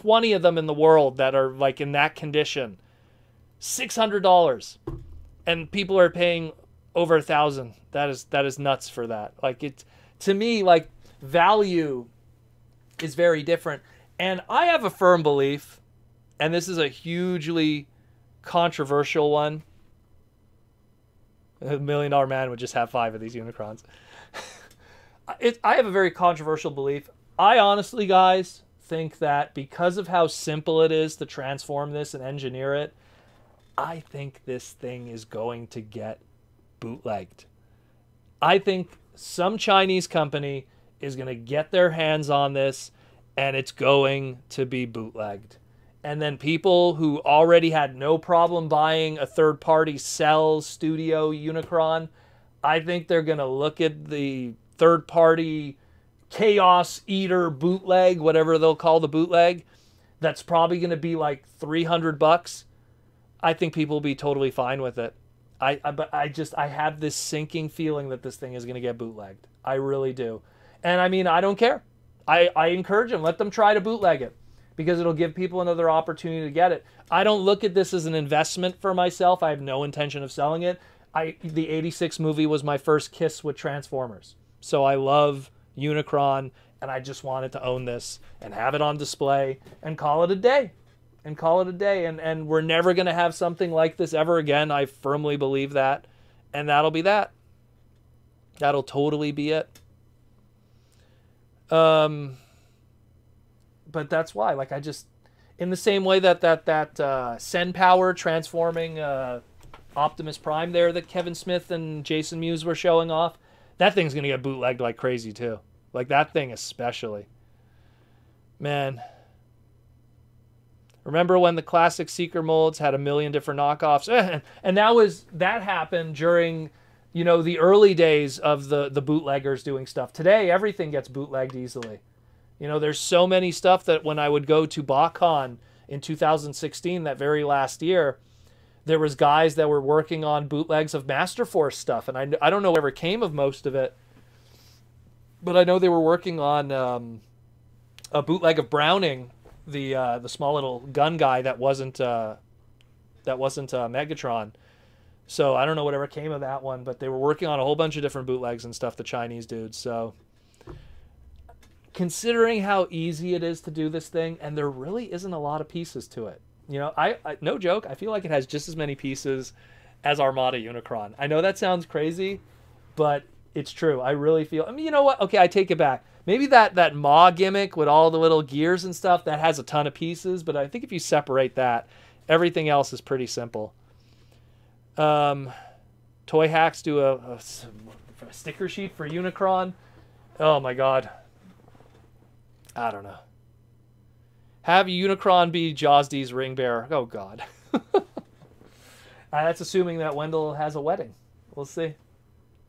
twenty of them in the world that are like in that condition. Six hundred dollars, and people are paying over a thousand. That is that is nuts for that. Like it to me, like value is very different. And I have a firm belief, and this is a hugely controversial one. A million dollar man would just have five of these Unicrons. it, I have a very controversial belief. I honestly, guys, think that because of how simple it is to transform this and engineer it, I think this thing is going to get bootlegged. I think some Chinese company is going to get their hands on this and it's going to be bootlegged. And then people who already had no problem buying a third party Cell Studio Unicron, I think they're going to look at the third party Chaos Eater bootleg, whatever they'll call the bootleg, that's probably going to be like 300 bucks. I think people will be totally fine with it. I, I but I just I have this sinking feeling that this thing is going to get bootlegged. I really do. And I mean, I don't care. I I encourage them. Let them try to bootleg it because it'll give people another opportunity to get it. I don't look at this as an investment for myself. I have no intention of selling it. I the 86 movie was my first kiss with Transformers. So I love Unicron and I just wanted to own this and have it on display and call it a day and call it a day. And, and we're never going to have something like this ever again. I firmly believe that. And that'll be that. That'll totally be it. Um, but that's why, like, I just, in the same way that that that uh, Sen Power transforming uh, Optimus Prime there that Kevin Smith and Jason Mewes were showing off, that thing's gonna get bootlegged like crazy too. Like that thing especially. Man, Remember when the classic Seeker molds had a million different knockoffs? and that was that happened during you know the early days of the the bootleggers doing stuff. Today everything gets bootlegged easily. You know, there's so many stuff that when I would go to BotCon in 2016, that very last year, there was guys that were working on bootlegs of Master Force stuff, and I, I don't know whatever came of most of it, but I know they were working on um, a bootleg of Browning the uh, the small little gun guy that wasn't uh, that wasn't uh, Megatron. So I don't know whatever came of that one, but they were working on a whole bunch of different bootlegs and stuff. The Chinese dudes. So considering how easy it is to do this thing, and there really isn't a lot of pieces to it. You know, I, I no joke. I feel like it has just as many pieces as Armada Unicron. I know that sounds crazy, but it's true. I really feel. I mean, you know what? Okay, I take it back. Maybe that that Maw gimmick with all the little gears and stuff that has a ton of pieces, but I think if you separate that, everything else is pretty simple. Um, Toy Hacks do a, a, a sticker sheet for Unicron. Oh my god. I don't know. Have Unicron be Jaws D's ring bearer. Oh god. uh, that's assuming that Wendell has a wedding. We'll see.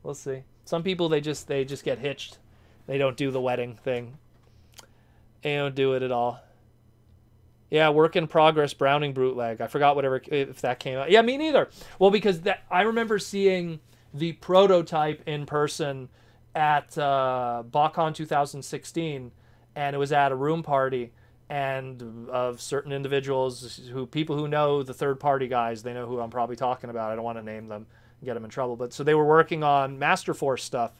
We'll see. Some people they just they just get hitched they don't do the wedding thing. They don't do it at all. Yeah, work in progress Browning bootleg. I forgot whatever if that came out. Yeah, me neither. Well, because that I remember seeing the prototype in person at uh, BotCon 2016, and it was at a room party, and of certain individuals who people who know the third party guys, they know who I'm probably talking about. I don't want to name them, get them in trouble, but so they were working on Master Force stuff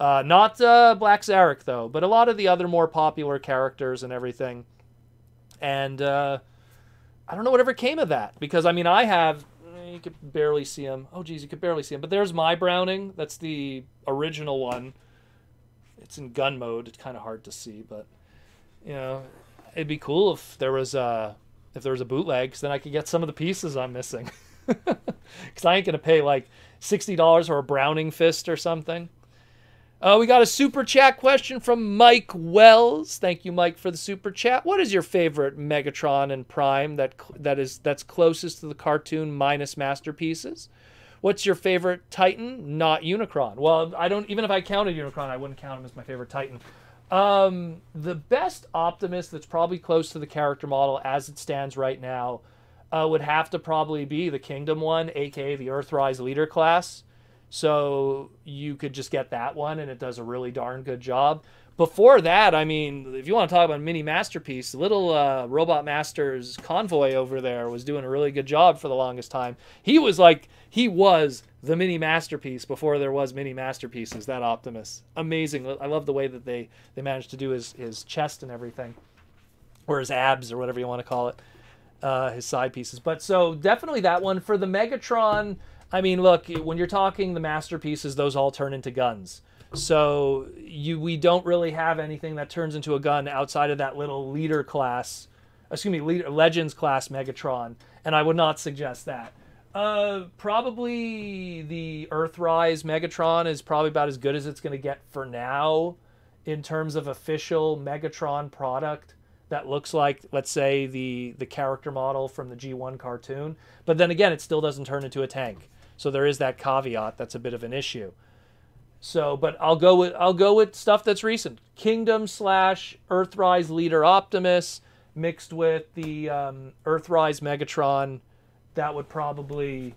uh, not uh, Black Zarak though, but a lot of the other more popular characters and everything. And uh, I don't know whatever came of that because I mean I have you could barely see him. Oh geez, you could barely see him. But there's my Browning. That's the original one. It's in gun mode. It's kind of hard to see, but you know, it'd be cool if there was a if there was a bootleg, so then I could get some of the pieces I'm missing. Because I ain't gonna pay like sixty dollars for a Browning fist or something. Uh, we got a super chat question from Mike Wells. Thank you, Mike, for the super chat. What is your favorite Megatron and Prime that that is that's closest to the cartoon minus masterpieces? What's your favorite Titan? Not Unicron. Well, I don't even if I counted Unicron, I wouldn't count him as my favorite Titan. Um, the best Optimus that's probably close to the character model as it stands right now uh, would have to probably be the Kingdom one, aka the Earthrise Leader class. So you could just get that one, and it does a really darn good job. Before that, I mean, if you want to talk about mini masterpiece, little uh, Robot Masters convoy over there was doing a really good job for the longest time. He was like, he was the mini masterpiece before there was mini masterpieces. That Optimus, amazing. I love the way that they they managed to do his his chest and everything, or his abs or whatever you want to call it, uh, his side pieces. But so definitely that one for the Megatron. I mean, look, when you're talking the masterpieces, those all turn into guns. So you we don't really have anything that turns into a gun outside of that little leader class, excuse me, leader, legends class Megatron, and I would not suggest that. Uh, probably the Earthrise Megatron is probably about as good as it's going to get for now, in terms of official Megatron product that looks like, let's say, the the character model from the G1 cartoon. But then again, it still doesn't turn into a tank. So there is that caveat that's a bit of an issue. So, but I'll go with I'll go with stuff that's recent. Kingdom slash Earthrise leader Optimus mixed with the um, Earthrise Megatron. That would probably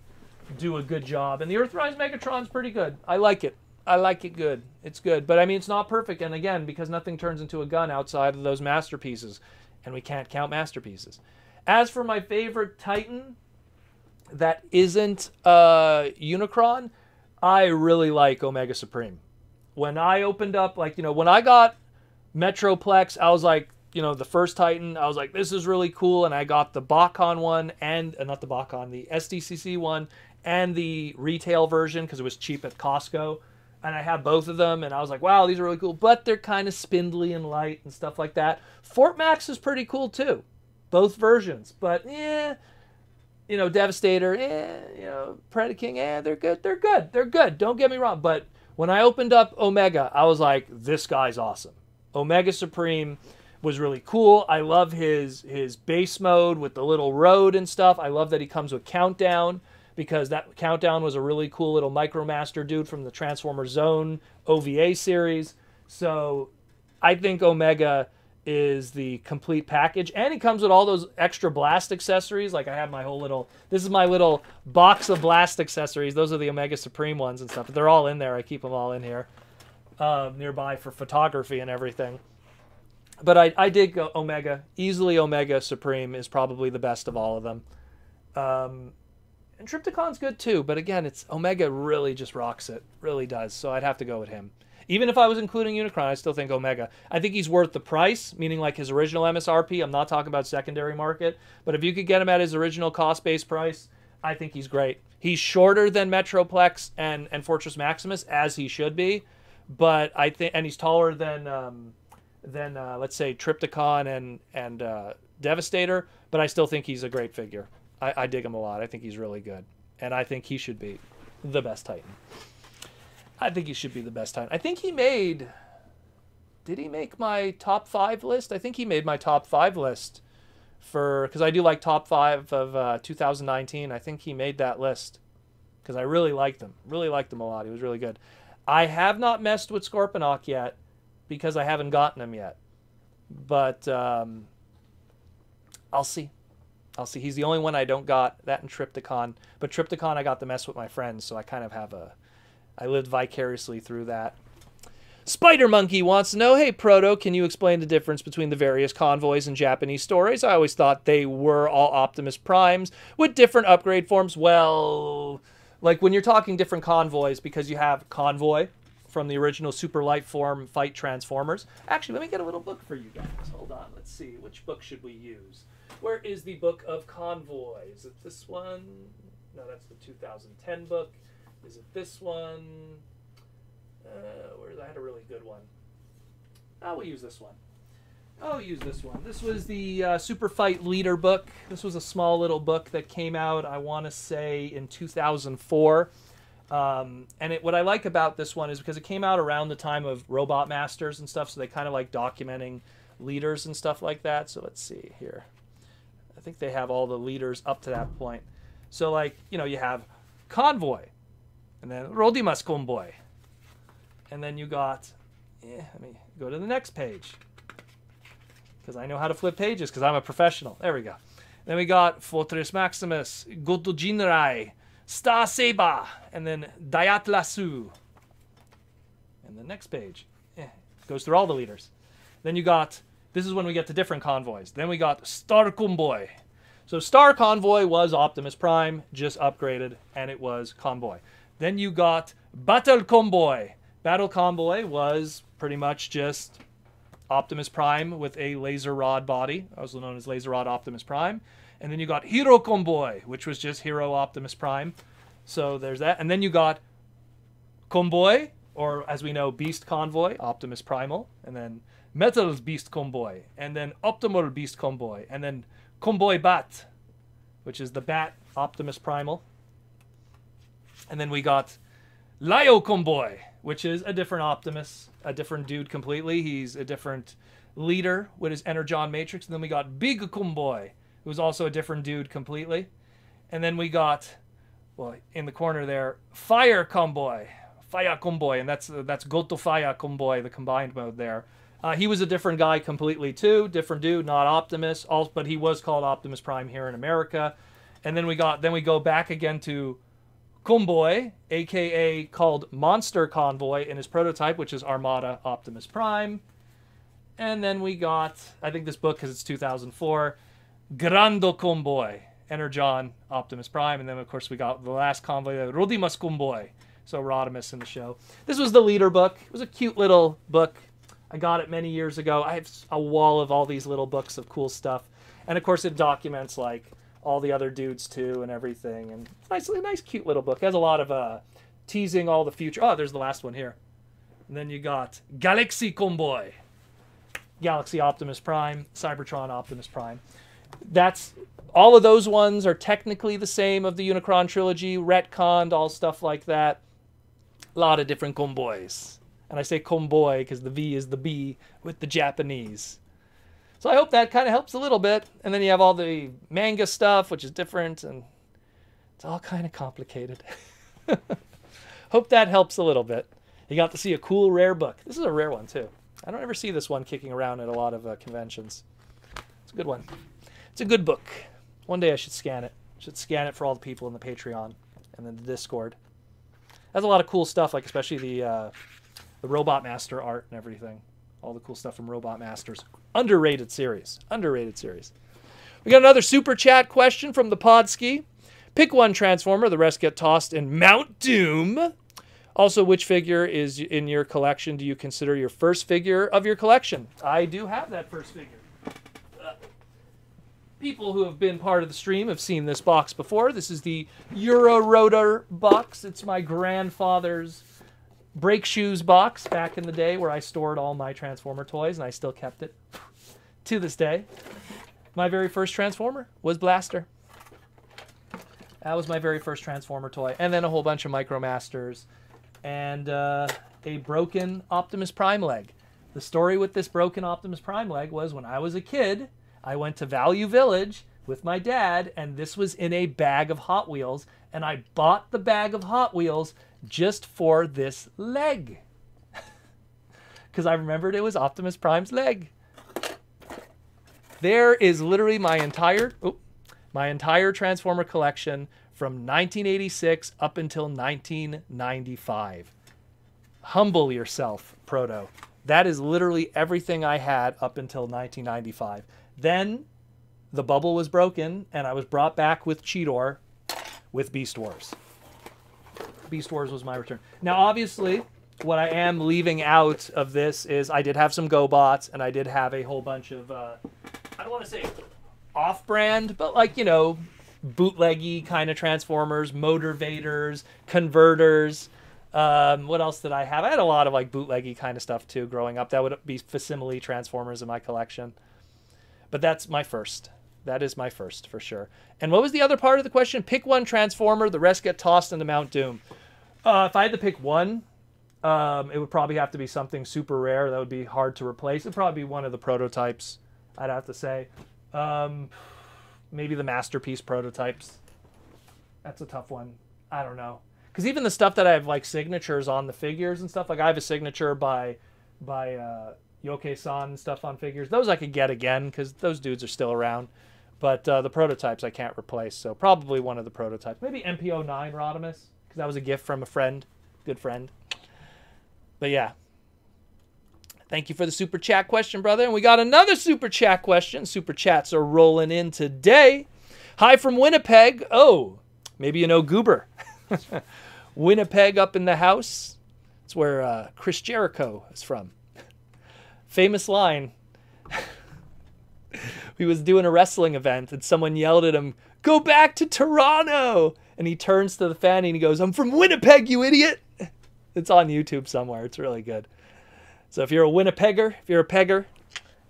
do a good job. And the Earthrise Megatron's pretty good. I like it. I like it good. It's good. But I mean, it's not perfect. And again, because nothing turns into a gun outside of those masterpieces, and we can't count masterpieces. As for my favorite Titan, that isn't uh, Unicron, I really like Omega Supreme. When I opened up, like, you know, when I got Metroplex, I was like, you know, the first Titan, I was like, this is really cool. And I got the BotCon one and, uh, not the BotCon, the SDCC one and the retail version because it was cheap at Costco. And I have both of them, and I was like, wow, these are really cool. But they're kind of spindly and light and stuff like that. Fort Max is pretty cool too, both versions. But yeah, you know, Devastator, eh, you know, Predaking, eh, they're good. They're good. They're good. Don't get me wrong. But when I opened up Omega, I was like, this guy's awesome. Omega Supreme was really cool. I love his his base mode with the little road and stuff. I love that he comes with countdown because that countdown was a really cool little Micromaster dude from the Transformer Zone OVA series. So I think Omega is the complete package and it comes with all those extra blast accessories. Like i have my whole little this is my little box of blast accessories. Those are the omega supreme ones and stuff they're all in there. I keep them all in here uh, nearby for photography and everything. But i, I dig omega. Easily omega supreme is probably the best of all of them. Um, and trypticon's good too but again it's omega really just rocks it really does so i'd have to go with him even if I was including Unicron, I still think Omega. I think he's worth the price, meaning like his original MSRP. I'm not talking about secondary market, but if you could get him at his original cost-based price, I think he's great. He's shorter than Metroplex and and Fortress Maximus as he should be, but I think and he's taller than um, than uh, let's say Trypticon and and uh, Devastator, but I still think he's a great figure. I, I dig him a lot. I think he's really good, and I think he should be the best Titan. I think he should be the best Titan. I think he made. Did he make my top five list? I think he made my top five list for because I do like top five of uh, 2019. I think he made that list because I really liked him. Really liked him a lot. He was really good. I have not messed with Scorponok yet because I haven't gotten him yet. But um, I'll see. I'll see. He's the only one I don't got. That and Trypticon. But Trypticon I got to mess with my friends, so I kind of have a I lived vicariously through that. Spider Monkey wants to know, hey Proto, can you explain the difference between the various convoys in Japanese stories? I always thought they were all Optimus Primes with different upgrade forms. Well, like when you're talking different convoys, because you have Convoy from the original Super Light Form Fight Transformers. Actually, let me get a little book for you guys. Hold on, let's see. Which book should we use? Where is the book of Convoy? Is it this one? No, that's the 2010 book. Is it this one? Uh, I had a really good one. I will use this one. I'll use this one. This was the uh, Super Fight Leader book. This was a small little book that came out, I want to say, in 2004. Um, and it, what I like about this one is because it came out around the time of Robot Masters and stuff, so they kind of like documenting leaders and stuff like that. So let's see here. Think they have all the leaders up to that point. So, like, you know, you have Convoy, and then Rodimus Comboy. And then you got, eh, let me go to the next page because I know how to flip pages because I'm a professional. There we go. Then we got Fortress Maximus, Gotojinrai, Star Seba, and then Dayatlasu. And the next page eh, goes through all the leaders. Then you got, this is when we get to different convoys. Then we got Star Convoy. So Star Convoy was Optimus Prime, just upgraded, and it was Convoy. Then you got Battle Convoy. Battle Convoy was pretty much just Optimus Prime with a laser rod body, also known as Laser Rod Optimus Prime. And then you got Hero Convoy, which was just Hero Optimus Prime. So there's that. And then you got Convoy, or as we know, Beast Convoy, Optimus Primal. And then Metal's Beast Convoy. And then Optimal Beast Convoy. And then Convoy Bat, which is the Bat Optimus Primal. And then we got Lio Convoy, which is a different Optimus, a different dude completely. He's a different leader with his Energon Matrix. And then we got Big Kumboy, who's also a different dude completely. And then we got, well, in the corner there, Fire Comboy, Fire Comboy, and that's that's Goto Fire Comboy, the combined mode there. Uh, he was a different guy completely too, different dude, not Optimus, but he was called Optimus Prime here in America. And then we got then we go back again to Convoy, aka called Monster Convoy in his prototype, which is Armada Optimus Prime. And then we got, I think this book, because it's 2004, Grando Convoy, Energon Optimus Prime. And then, of course, we got the last convoy, Rodimus Convoy. So Rodimus in the show. This was the leader book. It was a cute little book. I got it many years ago. I have a wall of all these little books of cool stuff. And of course, it documents like all the other dudes too and everything. And nice, nice, cute little book. It has a lot of uh, teasing all the future. Oh, there's the last one here. And then you got Galaxy Convoy, Galaxy Optimus Prime, Cybertron Optimus Prime. That's all of those ones are technically the same of the Unicron trilogy, retconned, all stuff like that. A lot of different convoys. And I say komboi because the V is the B with the Japanese. So I hope that kind of helps a little bit. And then you have all the manga stuff, which is different, and it's all kind of complicated. hope that helps a little bit. You got to see a cool, rare book. This is a rare one, too. I don't ever see this one kicking around at a lot of uh, conventions. It's a good one. It's a good book. One day I should scan it. I should scan it for all the people in the Patreon and then the Discord. It has a lot of cool stuff, like especially the uh, the Robot Master art and everything. All the cool stuff from Robot Masters. Underrated series. Underrated series. We got another super chat question from the Podski. Pick one Transformer, the rest get tossed in Mount Doom. Also, which figure is in your collection do you consider your first figure of your collection? I do have that first figure. Uh, people who have been part of the stream have seen this box before. This is the Euro Rotor box. It's my grandfather's brake shoes box back in the day where I stored all my Transformer toys and I still kept it to this day. My very first Transformer was Blaster. That was my very first Transformer toy. And then a whole bunch of Micromasters and uh, a broken Optimus Prime leg. The story with this broken Optimus Prime leg was when I was a kid, I went to Value Village with my dad, and this was in a bag of Hot Wheels, and I bought the bag of Hot Wheels just for this leg. Because I remembered it was Optimus Prime's leg. There is literally my entire oh, my entire Transformer collection from 1986 up until 1995. Humble yourself, Proto. That is literally everything I had up until 1995. Then the bubble was broken and I was brought back with Cheetor with Beast Wars. Beast Wars was my return. Now, obviously, what I am leaving out of this is I did have some GoBots and I did have a whole bunch of, uh, I don't want to say off brand, but like, you know, bootleggy kind of Transformers, motivators, converters. Um, what else did I have? I had a lot of like bootleggy kind of stuff too growing up. That would be facsimile Transformers in my collection. But that's my first. That is my first for sure. And what was the other part of the question? Pick one Transformer, the rest get tossed into Mount Doom. Uh, if I had to pick one, um, it would probably have to be something super rare. That would be hard to replace. It'd probably be one of the prototypes, I'd have to say. Um, maybe the masterpiece prototypes. That's a tough one. I don't know. because even the stuff that I have like signatures on the figures and stuff, like I have a signature by by uh, Yoke San and stuff on figures. Those I could get again because those dudes are still around. But uh, the prototypes I can't replace, so probably one of the prototypes. Maybe MPO9 Rodimus, because that was a gift from a friend, good friend. But yeah. Thank you for the super chat question, brother. And we got another super chat question. Super chats are rolling in today. Hi from Winnipeg. Oh, maybe you know Goober. Winnipeg up in the house. It's where uh, Chris Jericho is from. Famous line. he was doing a wrestling event and someone yelled at him, Go back to Toronto! And he turns to the fan and he goes, I'm from Winnipeg, you idiot! It's on YouTube somewhere. It's really good. So if you're a Winnipegger, if you're a pegger,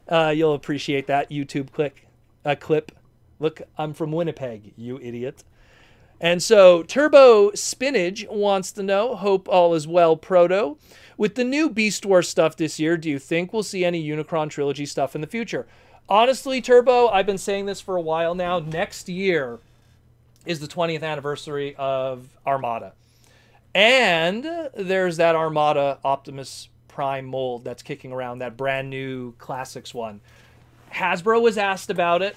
uh, you'll appreciate that YouTube click, uh, clip. Look, I'm from Winnipeg, you idiot. And so Turbo Spinach wants to know, hope all is well, Proto. With the new Beast Wars stuff this year, do you think we'll see any Unicron Trilogy stuff in the future? Honestly, Turbo, I've been saying this for a while now. Next year is the 20th anniversary of Armada. And there's that Armada Optimus Prime mold that's kicking around, that brand new Classics one. Hasbro was asked about it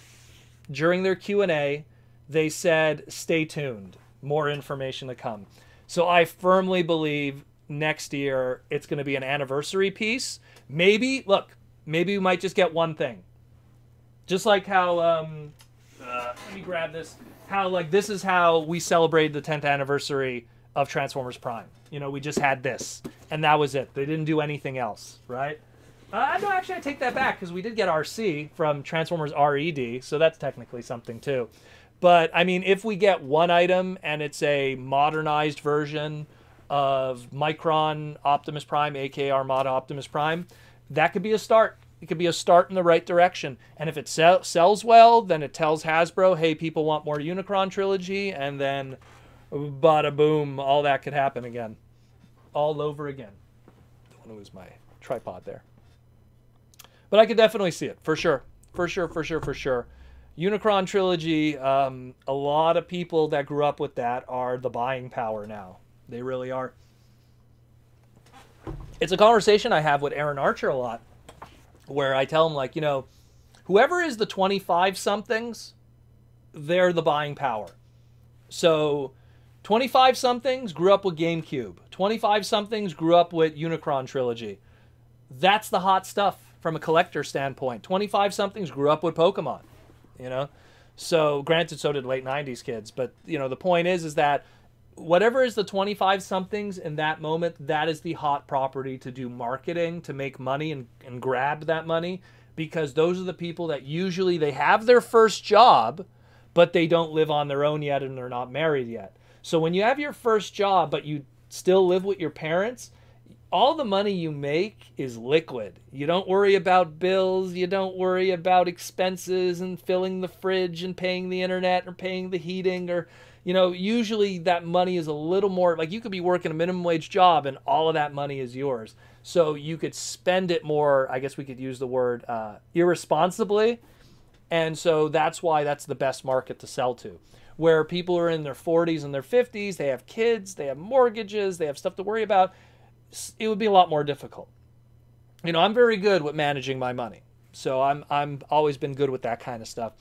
during their Q&A. They said, stay tuned. More information to come. So I firmly believe next year it's going to be an anniversary piece. Maybe, look, maybe we might just get one thing. Just like how, um, uh, let me grab this. How, like, this is how we celebrated the 10th anniversary of Transformers Prime. You know, we just had this, and that was it. They didn't do anything else, right? Uh, no, actually, I take that back because we did get Arcee from Transformers RED, so that's technically something too. But I mean, if we get one item and it's a modernized version of Micron Optimus Prime, aka Armada Optimus Prime, that could be a start. It could be a start in the right direction. And if it sell- sells well, then it tells Hasbro, hey, people want more Unicron trilogy, and then bada boom, all that could happen again. All over again. Don't want to lose my tripod there. But I could definitely see it, for sure. For sure, for sure, for sure. Unicron trilogy, um, a lot of people that grew up with that are the buying power now. They really are. It's a conversation I have with Aaron Archer a lot, where I tell them like, you know, whoever is the 25 somethings, they're the buying power. So 25 somethings grew up with GameCube. 25 somethings grew up with Unicron trilogy. That's the hot stuff from a collector standpoint. 25 somethings grew up with Pokemon, you know? So granted so did late 90s kids, but you know, the point is is that whatever is the 25 somethings in that moment, that is the hot property to do marketing, to make money and, and grab that money because those are the people that usually they have their first job, but they don't live on their own yet and they're not married yet. So when you have your first job, but you still live with your parents, all the money you make is liquid. You don't worry about bills, you don't worry about expenses and filling the fridge and paying the internet or paying the heating or you know, usually that money is a little more like you could be working a minimum wage job and all of that money is yours. So you could spend it more, I guess we could use the word uh, irresponsibly. And so that's why that's the best market to sell to where people are in their 40s and their 50s, they have kids, they have mortgages, they have stuff to worry about, it would be a lot more difficult. You know, I'm very good with managing my money. So I'm I'm always been good with that kind of stuff.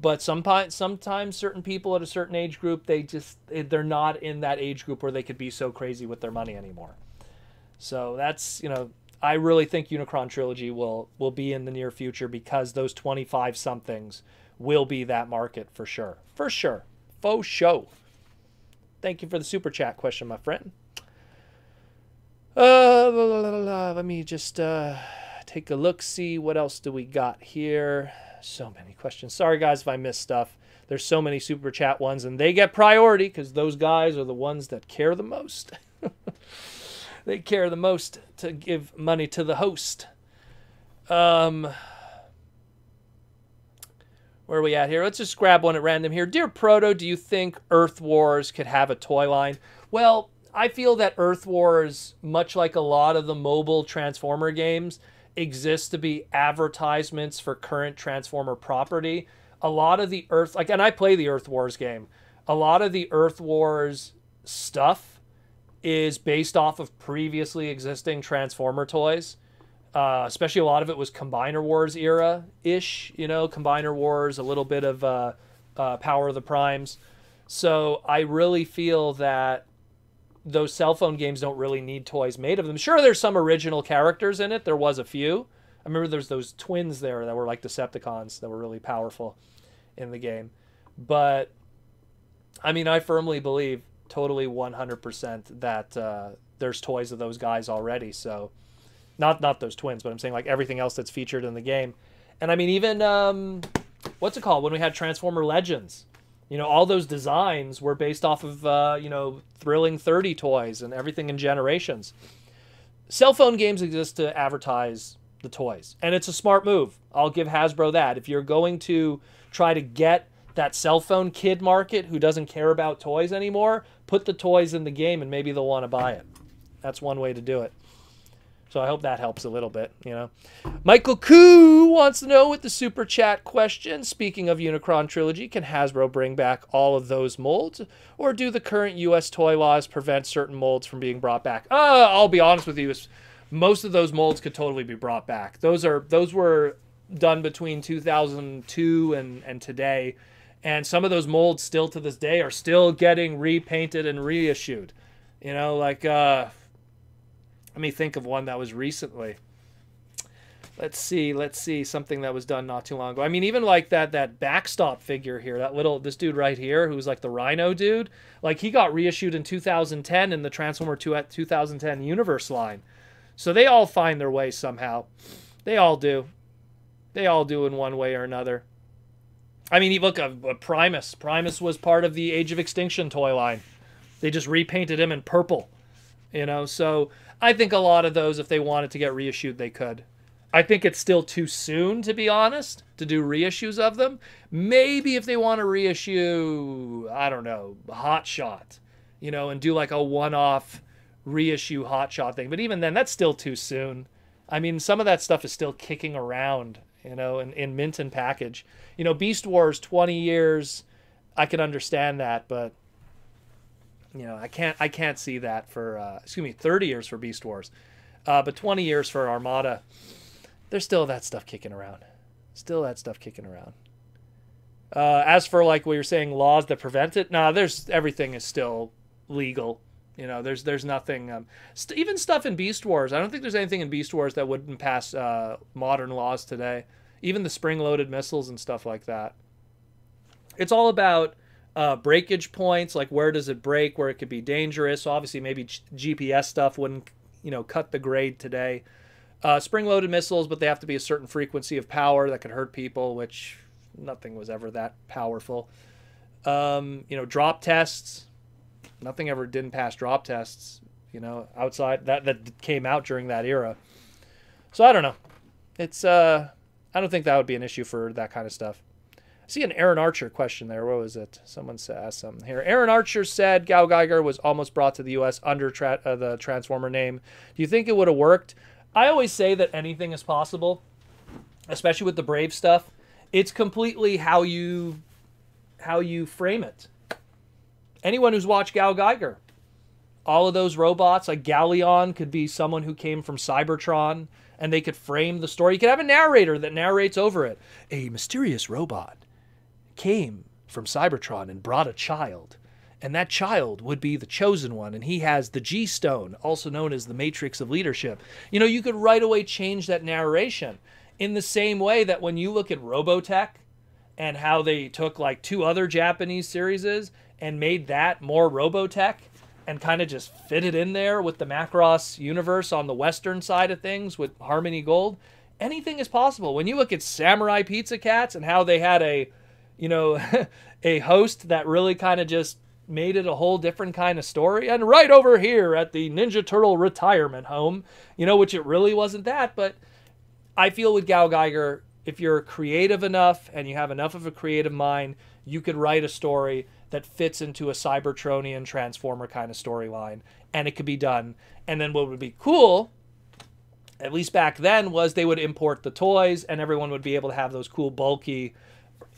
But sometimes sometimes certain people at a certain age group, they just they're not in that age group where they could be so crazy with their money anymore. So that's, you know, I really think Unicron trilogy will will be in the near future because those 25 somethings will be that market for sure. For sure faux show. Thank you for the super chat question, my friend. Uh, let me just uh, take a look, see what else do we got here. So many questions. Sorry, guys, if I missed stuff. There's so many super chat ones, and they get priority because those guys are the ones that care the most. they care the most to give money to the host. Um, where are we at here? Let's just grab one at random here. Dear Proto, do you think Earth Wars could have a toy line? Well, I feel that Earth Wars, much like a lot of the mobile Transformer games, exists to be advertisements for current Transformer property. A lot of the Earth, like, and I play the Earth Wars game. A lot of the Earth Wars stuff is based off of previously existing Transformer toys. Uh, especially a lot of it was Combiner Wars era ish, you know, Combiner Wars, a little bit of uh, uh, Power of the Primes. So I really feel that those cell phone games don't really need toys made of them. Sure, there's some original characters in it. There was a few. I remember there's those twins there that were like Decepticons that were really powerful in the game. But I mean, I firmly believe totally 100% that uh, there's toys of those guys already. So, not not those twins, but I'm saying like everything else that's featured in the game. And I mean, even um, what's it called when we had Transformer Legends? You know, all those designs were based off of uh, you know thrilling 30 toys and everything in generations. Cell phone games exist to advertise the toys, and it's a smart move. I'll give Hasbro that. If you're going to try to get that cell phone kid market who doesn't care about toys anymore, put the toys in the game and maybe they'll want to buy it. That's one way to do it. So I hope that helps a little bit, you know. Michael Koo wants to know with the super chat question. Speaking of Unicron trilogy, can Hasbro bring back all of those molds, or do the current U.S. toy laws prevent certain molds from being brought back? Uh, I'll be honest with you, most of those molds could totally be brought back. Those are those were done between 2002 and and today, and some of those molds still to this day are still getting repainted and reissued. You know, like uh, let me think of one that was recently. Let's see, let's see something that was done not too long ago. I mean, even like that that backstop figure here, that little this dude right here, who's like the Rhino dude, like he got reissued in 2010 in the Transformer 2 uh, at 2010 Universe line. So they all find their way somehow. They all do. They all do in one way or another. I mean, look, uh, a Primus. Primus was part of the Age of Extinction toy line. They just repainted him in purple, you know. So I think a lot of those, if they wanted to get reissued, they could. I think it's still too soon, to be honest, to do reissues of them. Maybe if they want to reissue, I don't know, Hot Shot, you know, and do like a one-off reissue Hot Shot thing. But even then, that's still too soon. I mean, some of that stuff is still kicking around you know, in, in mint and package. You know, Beast Wars 20 years, I can understand that, but you know, I can't I can't see that for uh, excuse me, 30 years for Beast Wars. Uh, but 20 years for Armada. There's still that stuff kicking around. Still that stuff kicking around. Uh, as for like what you're saying, laws that prevent it, nah, there's everything is still legal. You know, there's there's nothing. Um, st- even stuff in Beast Wars. I don't think there's anything in Beast Wars that wouldn't pass uh, modern laws today. Even the spring-loaded missiles and stuff like that. It's all about uh, breakage points, like where does it break, where it could be dangerous. Obviously, maybe GPS stuff wouldn't, you know, cut the grade today. Uh, spring-loaded missiles, but they have to be a certain frequency of power that could hurt people, which nothing was ever that powerful. Um, you know, drop tests nothing ever didn't pass drop tests, you know, outside that that came out during that era. So I don't know. It's uh I don't think that would be an issue for that kind of stuff. See an Aaron Archer question there. What was it? Someone asked something here. Aaron Archer said GaoGaiGar was almost brought to the U.S. under tra- uh, the Transformer name. Do you think it would have worked? I always say that anything is possible, especially with the Brave stuff. It's completely how you how you frame it anyone who's watched GaoGaiGar, all of those robots, like Galleon could be someone who came from Cybertron and they could frame the story. You could have a narrator that narrates over it. A mysterious robot came from Cybertron and brought a child. And that child would be the chosen one, and he has the G Stone, also known as the Matrix of Leadership. You know, you could right away change that narration in the same way that when you look at Robotech and how they took like two other Japanese series and made that more Robotech and kind of just fit it in there with the Macross universe on the western side of things with Harmony Gold, anything is possible. When you look at Samurai Pizza Cats and how they had a, you know, a host that really kind of just made it a whole different kind of story. And right over here at the Ninja Turtle retirement home, you know, which it really wasn't that, but I feel with GaoGaiGar, if you're creative enough and you have enough of a creative mind, you could write a story that fits into a Cybertronian Transformer kind of storyline, and it could be done. And then what would be cool, at least back then, was they would import the toys, and everyone would be able to have those cool, bulky,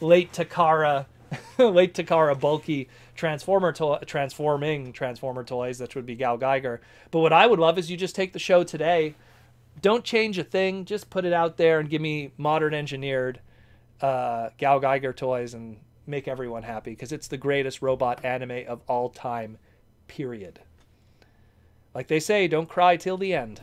late Takara late Takara bulky transformer to- transforming transformer toys, that would be GaoGaiGar. But what I would love is you just take the show today, don't change a thing, just put it out there and give me modern engineered uh, GaoGaiGar toys and make everyone happy because it's the greatest robot anime of all time, period. Like they say, don't cry till the end.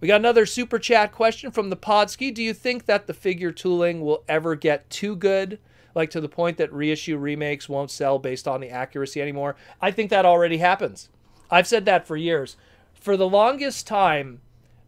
We got another super chat question from the Podski. Do you think that the figure tooling will ever get too good? Like to the point that reissue remakes won't sell based on the accuracy anymore? I think that already happens. I've said that for years. For the longest time,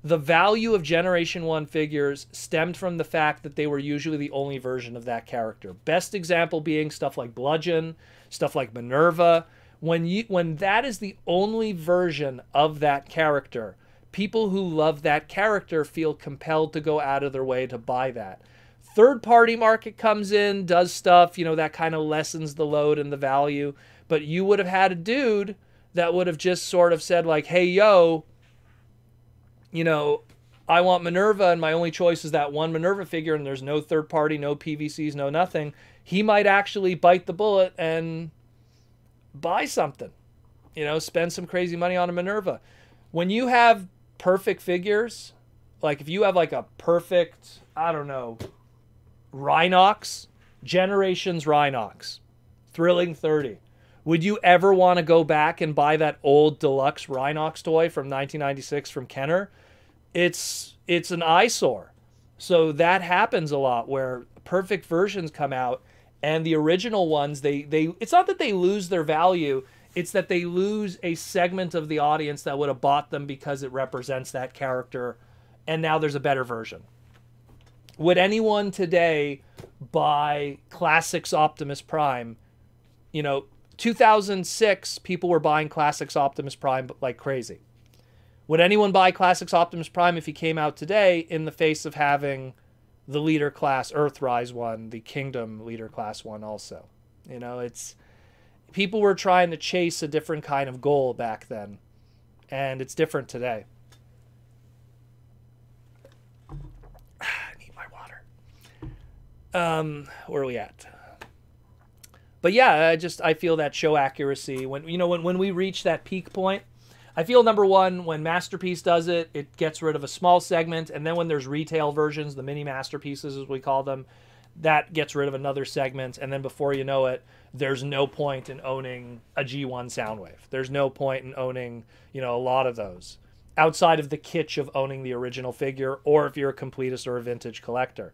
the value of Generation 1 figures stemmed from the fact that they were usually the only version of that character. Best example being stuff like Bludgeon, stuff like Minerva. When you when that is the only version of that character, people who love that character feel compelled to go out of their way to buy that. Third party market comes in, does stuff, you know, that kind of lessens the load and the value. But you would have had a dude that would have just sort of said, like, hey, yo, you know, I want Minerva, and my only choice is that one Minerva figure, and there's no third party, no PVCs, no nothing. He might actually bite the bullet and buy something, you know, spend some crazy money on a Minerva. When you have perfect figures, like if you have like a perfect, I don't know, Rhinox, Generations Rhinox, Thrilling 30. Would you ever want to go back and buy that old deluxe Rhinox toy from 1996 from Kenner? It's it's an eyesore. So that happens a lot where perfect versions come out and the original ones they they it's not that they lose their value, it's that they lose a segment of the audience that would have bought them because it represents that character and now there's a better version. Would anyone today buy Classics Optimus Prime? You know, 2006, people were buying Classics Optimus Prime like crazy. Would anyone buy Classics Optimus Prime if he came out today in the face of having the leader class Earthrise one, the Kingdom leader class one also? You know, it's people were trying to chase a different kind of goal back then, and it's different today. I need my water. Um, where are we at? But yeah, I just I feel that show accuracy when you know when when we reach that peak point. I feel number one when Masterpiece does it, it gets rid of a small segment, and then when there's retail versions, the mini masterpieces as we call them, that gets rid of another segment, and then before you know it, there's no point in owning a G1 Soundwave. There's no point in owning, you know, a lot of those outside of the kitsch of owning the original figure, or if you're a completist or a vintage collector.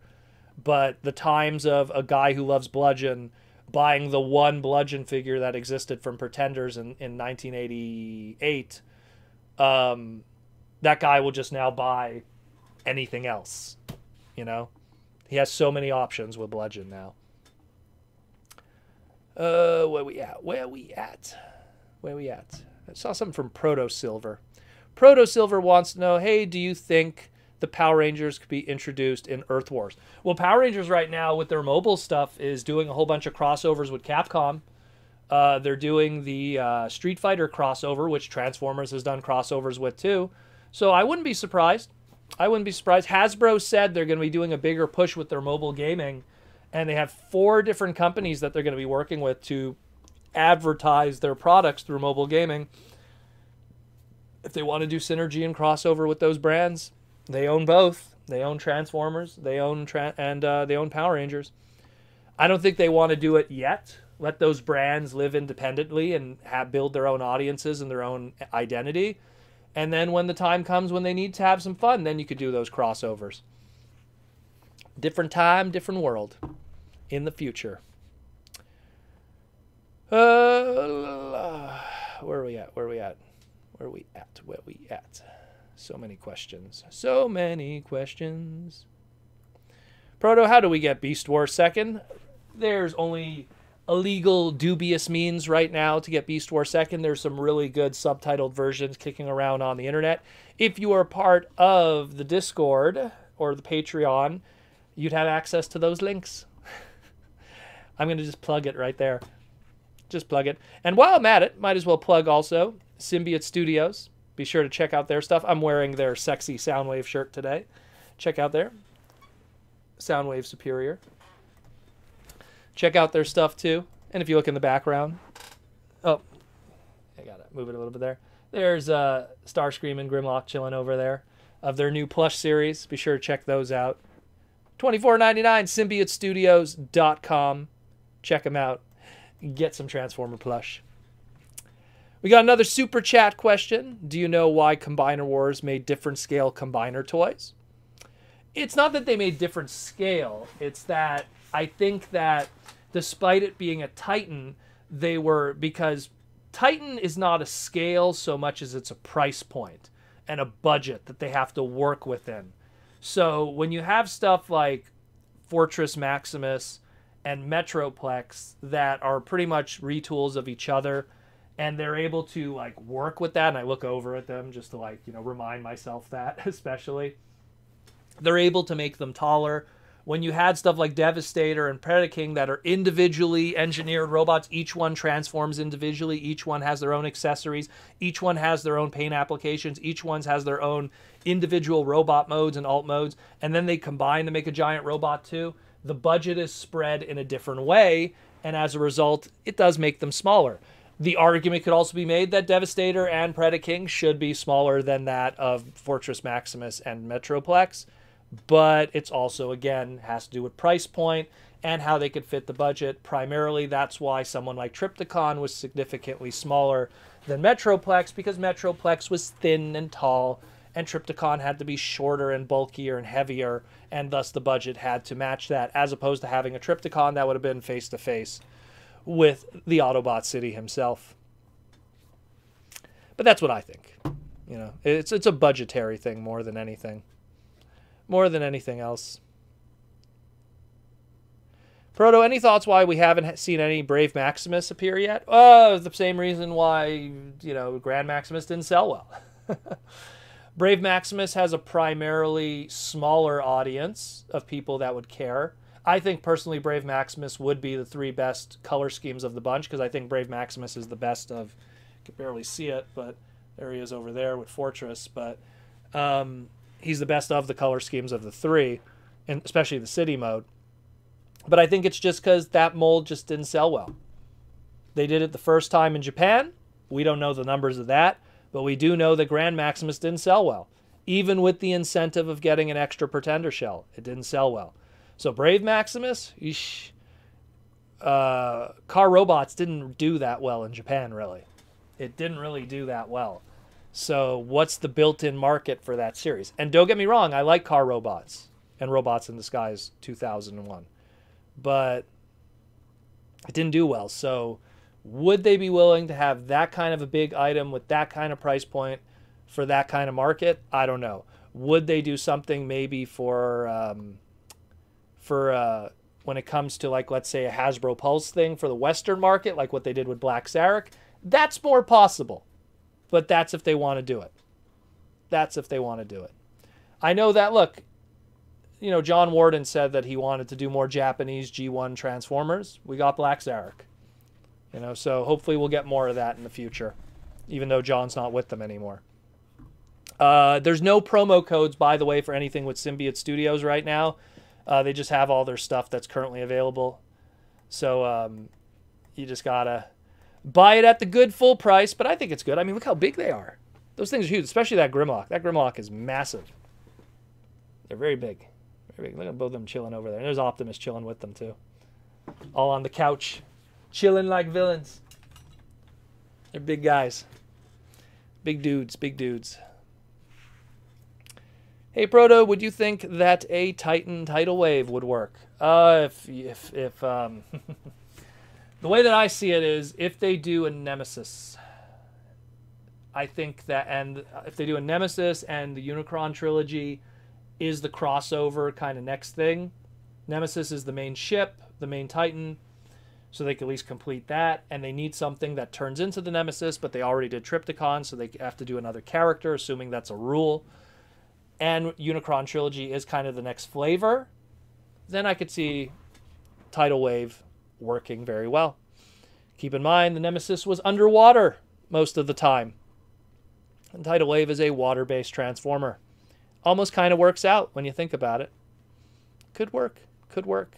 But the times of a guy who loves Bludgeon buying the one Bludgeon figure that existed from Pretenders in, in 1988, um, that guy will just now buy anything else, you know? He has so many options with Bludgeon now. Uh, where we at? Where we at? Where we at? I saw something from Proto Silver. Proto Silver wants to know, hey, do you think the Power Rangers could be introduced in Earth Wars? Well, Power Rangers right now with their mobile stuff is doing a whole bunch of crossovers with Capcom. Uh, they're doing the uh, Street Fighter crossover, which Transformers has done crossovers with too. So I wouldn't be surprised. I wouldn't be surprised. Hasbro said they're going to be doing a bigger push with their mobile gaming, and they have four different companies that they're going to be working with to advertise their products through mobile gaming. If they want to do synergy and crossover with those brands, they own both. They own Transformers. They own tra- and uh, they own Power Rangers. I don't think they want to do it yet. Let those brands live independently and have build their own audiences and their own identity. And then when the time comes when they need to have some fun, then you could do those crossovers. Different time, different world in the future. Uh, where are we at? Where are we at? Where are we at? Where are we at? So many questions. So many questions. Proto, how do we get Beast Wars second? There's only illegal, dubious means right now to get Beast Wars second. There's some really good subtitled versions kicking around on the internet. If you are part of the Discord or the Patreon, you'd have access to those links. I'm going to just plug it right there. Just plug it. And while I'm at it, might as well plug also Symbiote Studios. Be sure to check out their stuff. I'm wearing their sexy Soundwave shirt today. Check out their Soundwave Superior. check out their stuff too. And if you look in the background, oh, I gotta move it a little bit there. There's uh, Starscream and Grimlock chilling over there of their new plush series. Be sure to check those out. $24.99, symbiotestudios.com. Check them out. Get some Transformer plush. We got another super chat question. Do you know why Combiner Wars made different scale combiner toys? It's not that they made different scale, it's that I think that despite it being a Titan, they were because Titan is not a scale so much as it's a price point and a budget that they have to work within. So when you have stuff like Fortress Maximus and Metroplex that are pretty much retools of each other and they're able to like work with that and I look over at them just to like, you know, remind myself that especially. They're able to make them taller. When you had stuff like Devastator and Predaking that are individually engineered robots, each one transforms individually, each one has their own accessories, each one has their own paint applications, each one has their own individual robot modes and alt modes, and then they combine to make a giant robot too. The budget is spread in a different way, and as a result, it does make them smaller. The argument could also be made that Devastator and Predaking should be smaller than that of Fortress Maximus and Metroplex but it's also again has to do with price point and how they could fit the budget. Primarily, that's why someone like Trypticon was significantly smaller than Metroplex because Metroplex was thin and tall, and Trypticon had to be shorter and bulkier and heavier, and thus the budget had to match that, as opposed to having a Trypticon that would have been face to face with the Autobot City himself. But that's what I think. You know, it's it's a budgetary thing more than anything more than anything else. Proto, any thoughts why we haven't seen any Brave Maximus appear yet? Oh, the same reason why, you know, Grand Maximus didn't sell well. Brave Maximus has a primarily smaller audience of people that would care. I think personally Brave Maximus would be the three best color schemes of the bunch because I think Brave Maximus is the best of you can barely see it, but there he is over there with Fortress. But um, he's the best of the color schemes of the three, and especially the city mode. But I think it's just because that mold just didn't sell well. They did it the first time in Japan. We don't know the numbers of that, but we do know that Grand Maximus didn't sell well. Even with the incentive of getting an extra Pretender shell, it didn't sell well. So Brave Maximus, eesh, uh, Car Robots didn't do that well in Japan, really. It didn't really do that well. So what's the built-in market for that series? And don't get me wrong, I like car robots and Robots in Disguise 2001. But it didn't do well. So would they be willing to have that kind of a big item with that kind of price point for that kind of market? I don't know. Would they do something maybe for um, for uh, when it comes to like let's say a Hasbro Pulse thing for the Western market, like what they did with Black Zarak? That's more possible. But that's if they want to do it. That's if they want to do it. I know that, look, you know, John Warden said that he wanted to do more Japanese G1 Transformers. We got Black Zarak. You know, so hopefully we'll get more of that in the future, even though John's not with them anymore. Uh, there's no promo codes, by the way, for anything with Symbiote Studios right now. Uh, they just have all their stuff that's currently available. So um, you just gotta buy it at the good full price, but I think it's good. I mean, look how big they are. Those things are huge, especially that Grimlock. That Grimlock is massive. They're very big. Very big. Look at both of them chilling over there. And there's Optimus chilling with them, too. All on the couch, chilling like villains. They're big guys. Big dudes, big dudes. Hey Proto, would you think that a Titan tidal wave would work? Uh, if if if um, the way that I see it is if they do a Nemesis, I think that, and if they do a Nemesis and the Unicron trilogy is the crossover kind of next thing. Nemesis is the main ship, the main Titan, so they can at least complete that. And they need something that turns into the Nemesis, but they already did Trypticon, so they have to do another character, assuming that's a rule. And Unicron trilogy is kind of the next flavor. Then I could see Tidal Wave working very well. Keep in mind, the Nemesis was underwater most of the time. And Tidal Wave is a water-based transformer. Almost kind of works out when you think about it. Could work. Could work.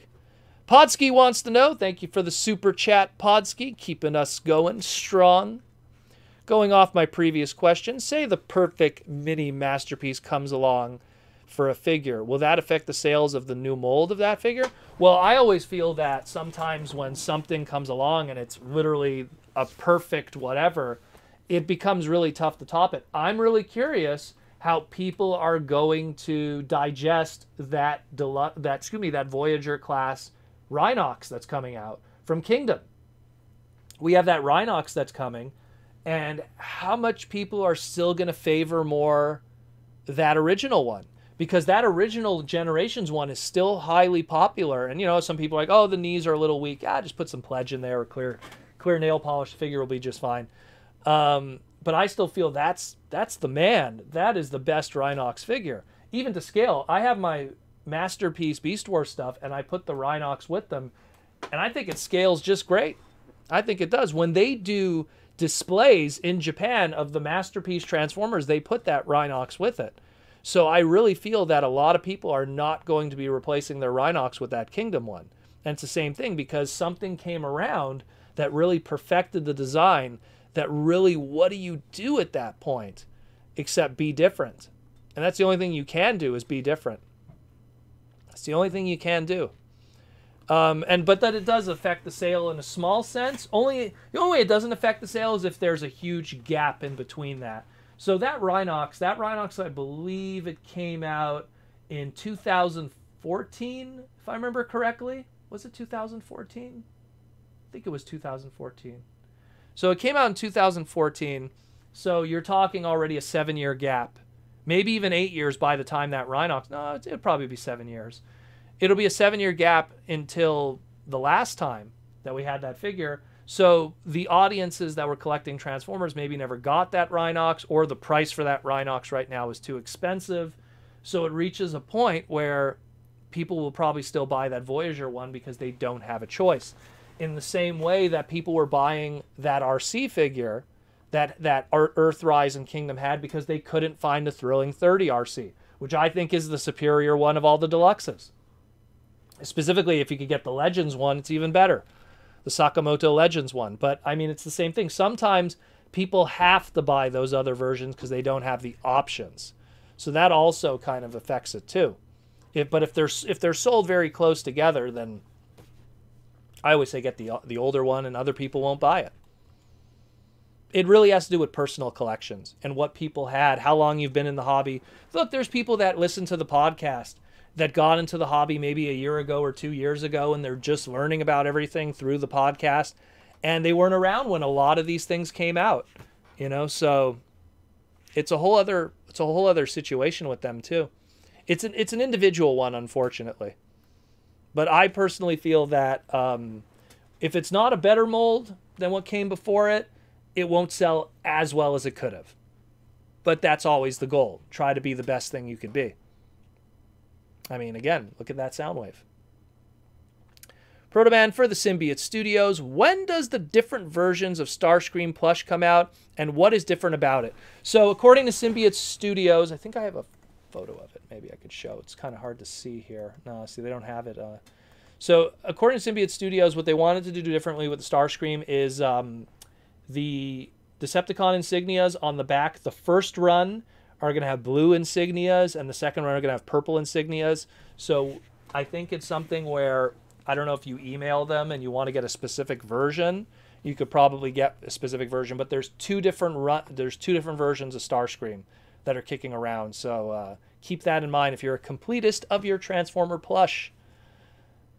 Podsky wants to know. Thank you for the super chat, Podsky, keeping us going strong. Going off my previous question, say the perfect mini masterpiece comes along for a figure. Will that affect the sales of the new mold of that figure? Well, I always feel that sometimes when something comes along and it's literally a perfect whatever, it becomes really tough to top it. I'm really curious how people are going to digest that that excuse me that Voyager class Rhinox that's coming out from Kingdom. We have that Rhinox that's coming, and how much people are still going to favor more that original one because that original generations one is still highly popular. And you know, some people are like, oh, the knees are a little weak. Ah, just put some pledge in there or clear clear nail polish The figure will be just fine. Um, but I still feel that's that's the man. That is the best Rhinox figure. Even to scale, I have my masterpiece Beast Wars stuff, and I put the Rhinox with them, and I think it scales just great. I think it does. When they do displays in Japan of the masterpiece Transformers, they put that Rhinox with it. So I really feel that a lot of people are not going to be replacing their Rhinox with that Kingdom one. And it's the same thing because something came around that really perfected the design that really what do you do at that point except be different and that's the only thing you can do is be different it's the only thing you can do. Um, and but that it does affect the sale in a small sense. Only the only way it doesn't affect the sale is if there's a huge gap in between that. So that rhinox that rhinox i believe it came out in 2014 if i remember correctly. Was it 2014 i think it was 2014 so it came out in 2014. So you're talking already a seven year gap, maybe even eight years by the time that Rhinox. No, it'll probably be seven years. It'll be a seven year gap until the last time that we had that figure. So the audiences that were collecting Transformers maybe never got that Rhinox, or the price for that Rhinox right now is too expensive. So it reaches a point where people will probably still buy that Voyager one because they don't have a choice in the same way that people were buying that Arcee figure that that Earthrise and Kingdom had because they couldn't find the Thrilling 30 Arcee, which I think is the superior one of all the deluxes. Specifically, if you could get the Legends one, it's even better. The Sakamoto Legends one. But I mean, it's the same thing. Sometimes people have to buy those other versions because they don't have the options. So that also kind of affects it too. If, but if they're if they're sold very close together, then I always say get the the older one, and other people won't buy it. It really has to do with personal collections and what people had, how long you've been in the hobby. Look, there's people that listen to the podcast that got into the hobby maybe a year ago or two years ago, and they're just learning about everything through the podcast, and they weren't around when a lot of these things came out. You know, so it's a whole other it's a whole other situation with them too. It's an it's an individual one, unfortunately. But I personally feel that um, if it's not a better mold than what came before it, it won't sell as well as it could have. But that's always the goal. Try to be the best thing you can be. I mean, again, look at that sound wave. Protoman for the Symbiote Studios. When does the different versions of Starscream plush come out, and what is different about it? So, according to Symbiote Studios, I think I have a photo of it. Maybe I could show. It's kind of hard to see here. No, see, they don't have it. Uh, so, according to Symbiote Studios, what they wanted to do differently with the Starscream is um, the Decepticon insignias on the back. The first run are going to have blue insignias, and the second run are going to have purple insignias. So, I think it's something where I don't know if you email them and you want to get a specific version. You could probably get a specific version, but there's two different run. There's two different versions of Starscream that are kicking around. So uh, keep that in mind if you're a completist of your Transformer plush.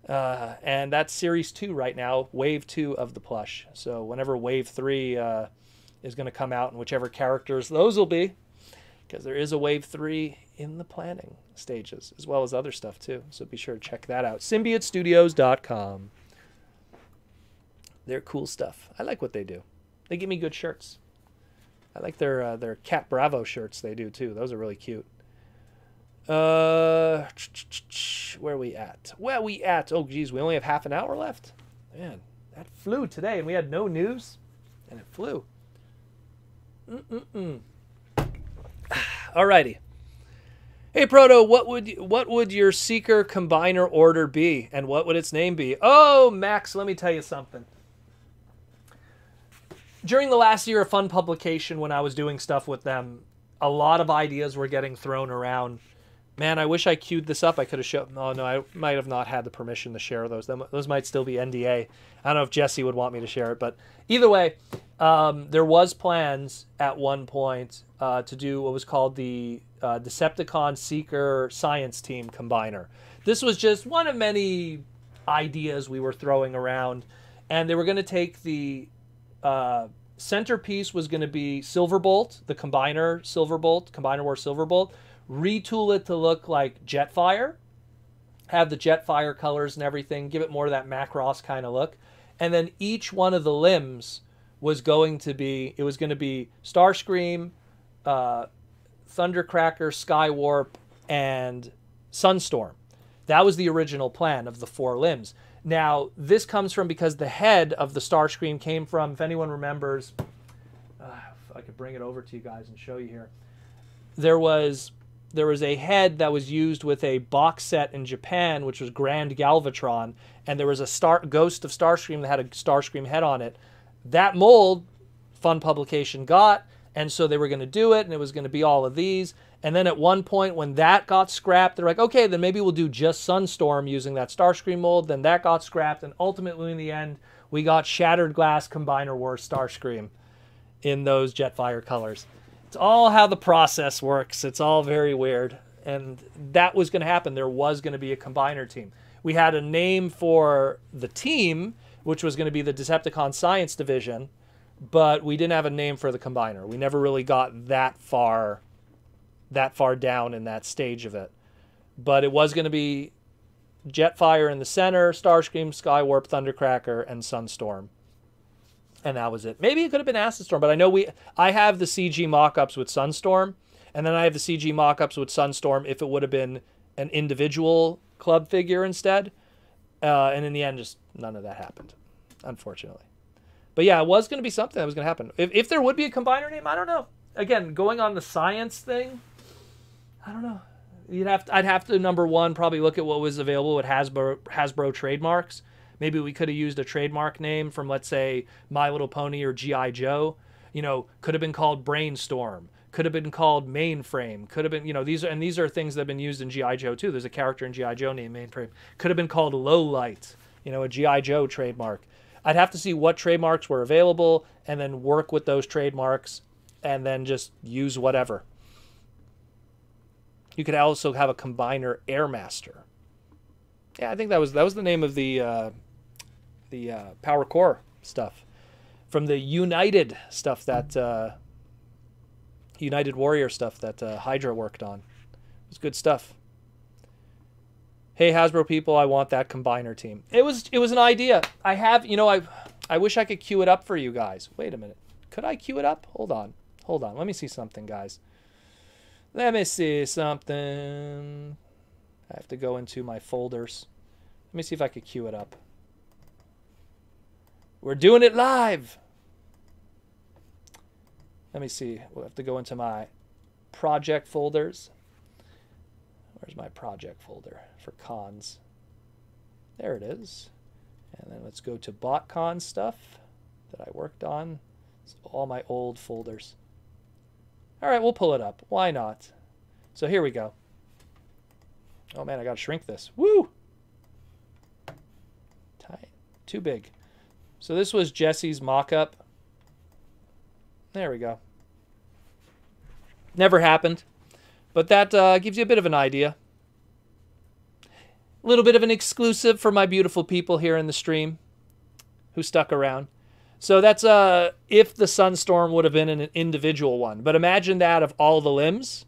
Uh, and that's Series 2 right now, Wave 2 of the plush. So whenever Wave 3 uh, is going to come out, and whichever characters those will be, because there is a Wave 3 in the planning stages, as well as other stuff too. So be sure to check that out. SymbioteStudios.com. They're cool stuff. I like what they do. They give me good shirts. I like their uh, their Cat Bravo shirts. They do too. Those are really cute. Uh, where are we at? Where are we at? Oh, geez, we only have half an hour left. Man, that flew today, and we had no news, and it flew. Mm-mm-mm. Alrighty. Hey Proto, what would what would your seeker combiner order be, and what would its name be? Oh, Max, let me tell you something. During the last year of Fun Publication, when I was doing stuff with them, a lot of ideas were getting thrown around. Man, I wish I queued this up. I could have shown. Oh no, I might have not had the permission to share those. Those might still be NDA. I don't know if Jesse would want me to share it, but either way, um, there was plans at one point uh, to do what was called the uh, Decepticon Seeker Science Team Combiner. This was just one of many ideas we were throwing around, and they were going to take the uh, centerpiece was going to be Silverbolt, the combiner Silverbolt, Combiner War Silverbolt. Retool it to look like Jetfire, have the Jetfire colors and everything, give it more of that Macross kind of look, and then each one of the limbs was going to be it was going to be Starscream, uh, Thundercracker, Skywarp, and Sunstorm. That was the original plan of the four limbs. Now, this comes from because the head of the Starscream came from, if anyone remembers, uh, if I could bring it over to you guys and show you here. There was there was a head that was used with a box set in Japan, which was Grand Galvatron, and there was a star ghost of Starscream that had a Starscream head on it. That mold, Fun Publication got, and so they were going to do it, and it was going to be all of these. And then at one point, when that got scrapped, they're like, okay, then maybe we'll do just Sunstorm using that Starscream mold. Then that got scrapped, and ultimately, in the end, we got Shattered Glass Combiner War Starscream in those Jetfire colors. It's all how the process works. It's all very weird. And that was going to happen. There was going to be a combiner team. We had a name for the team, which was going to be the Decepticon Science Division, but we didn't have a name for the combiner. We never really got that far that far down in that stage of it. But it was going to be Jetfire in the center, Starscream, Skywarp, Thundercracker, and Sunstorm. And that was it. Maybe it could have been Acid Storm, but I know we I have the CG mock-ups with Sunstorm, and then I have the CG mock-ups with Sunstorm if it would have been an individual club figure instead. Uh, and in the end, just none of that happened, unfortunately. But yeah, it was going to be something that was going to happen. If, if there would be a combiner name, I don't know. Again, going on the science thing, I don't know. You'd have to, I'd have to number one probably look at what was available with Hasbro Hasbro trademarks. Maybe we could have used a trademark name from let's say My Little Pony or GI Joe. You know, could have been called Brainstorm. Could have been called Mainframe. Could have been, you know, these are and these are things that have been used in GI Joe too. There's a character in GI Joe named Mainframe. Could have been called Low Light. You know, a GI Joe trademark. I'd have to see what trademarks were available and then work with those trademarks and then just use whatever. You could also have a combiner Airmaster. Yeah, I think that was that was the name of the uh, the uh, Power Core stuff from the United stuff that uh, United Warrior stuff that uh, Hydra worked on. It was good stuff. Hey Hasbro people, I want that combiner team. It was it was an idea. I have you know I I wish I could queue it up for you guys. Wait a minute. Could I queue it up? Hold on. Hold on. Let me see something, guys. Let me see something. I have to go into my folders. Let me see if I could queue it up. We're doing it live. Let me see. We'll have to go into my project folders. Where's my project folder for cons? There it is. And then let's go to BotCon stuff that I worked on. It's all my old folders. All right, we'll pull it up. Why not? So here we go. Oh man, I gotta shrink this. Woo! Tight. Too big. So this was Jesse's mock-up. There we go. Never happened. But that uh, gives you a bit of an idea. A little bit of an exclusive for my beautiful people here in the stream who stuck around. So that's uh, if the Sunstorm would have been an individual one. But imagine that of all the limbs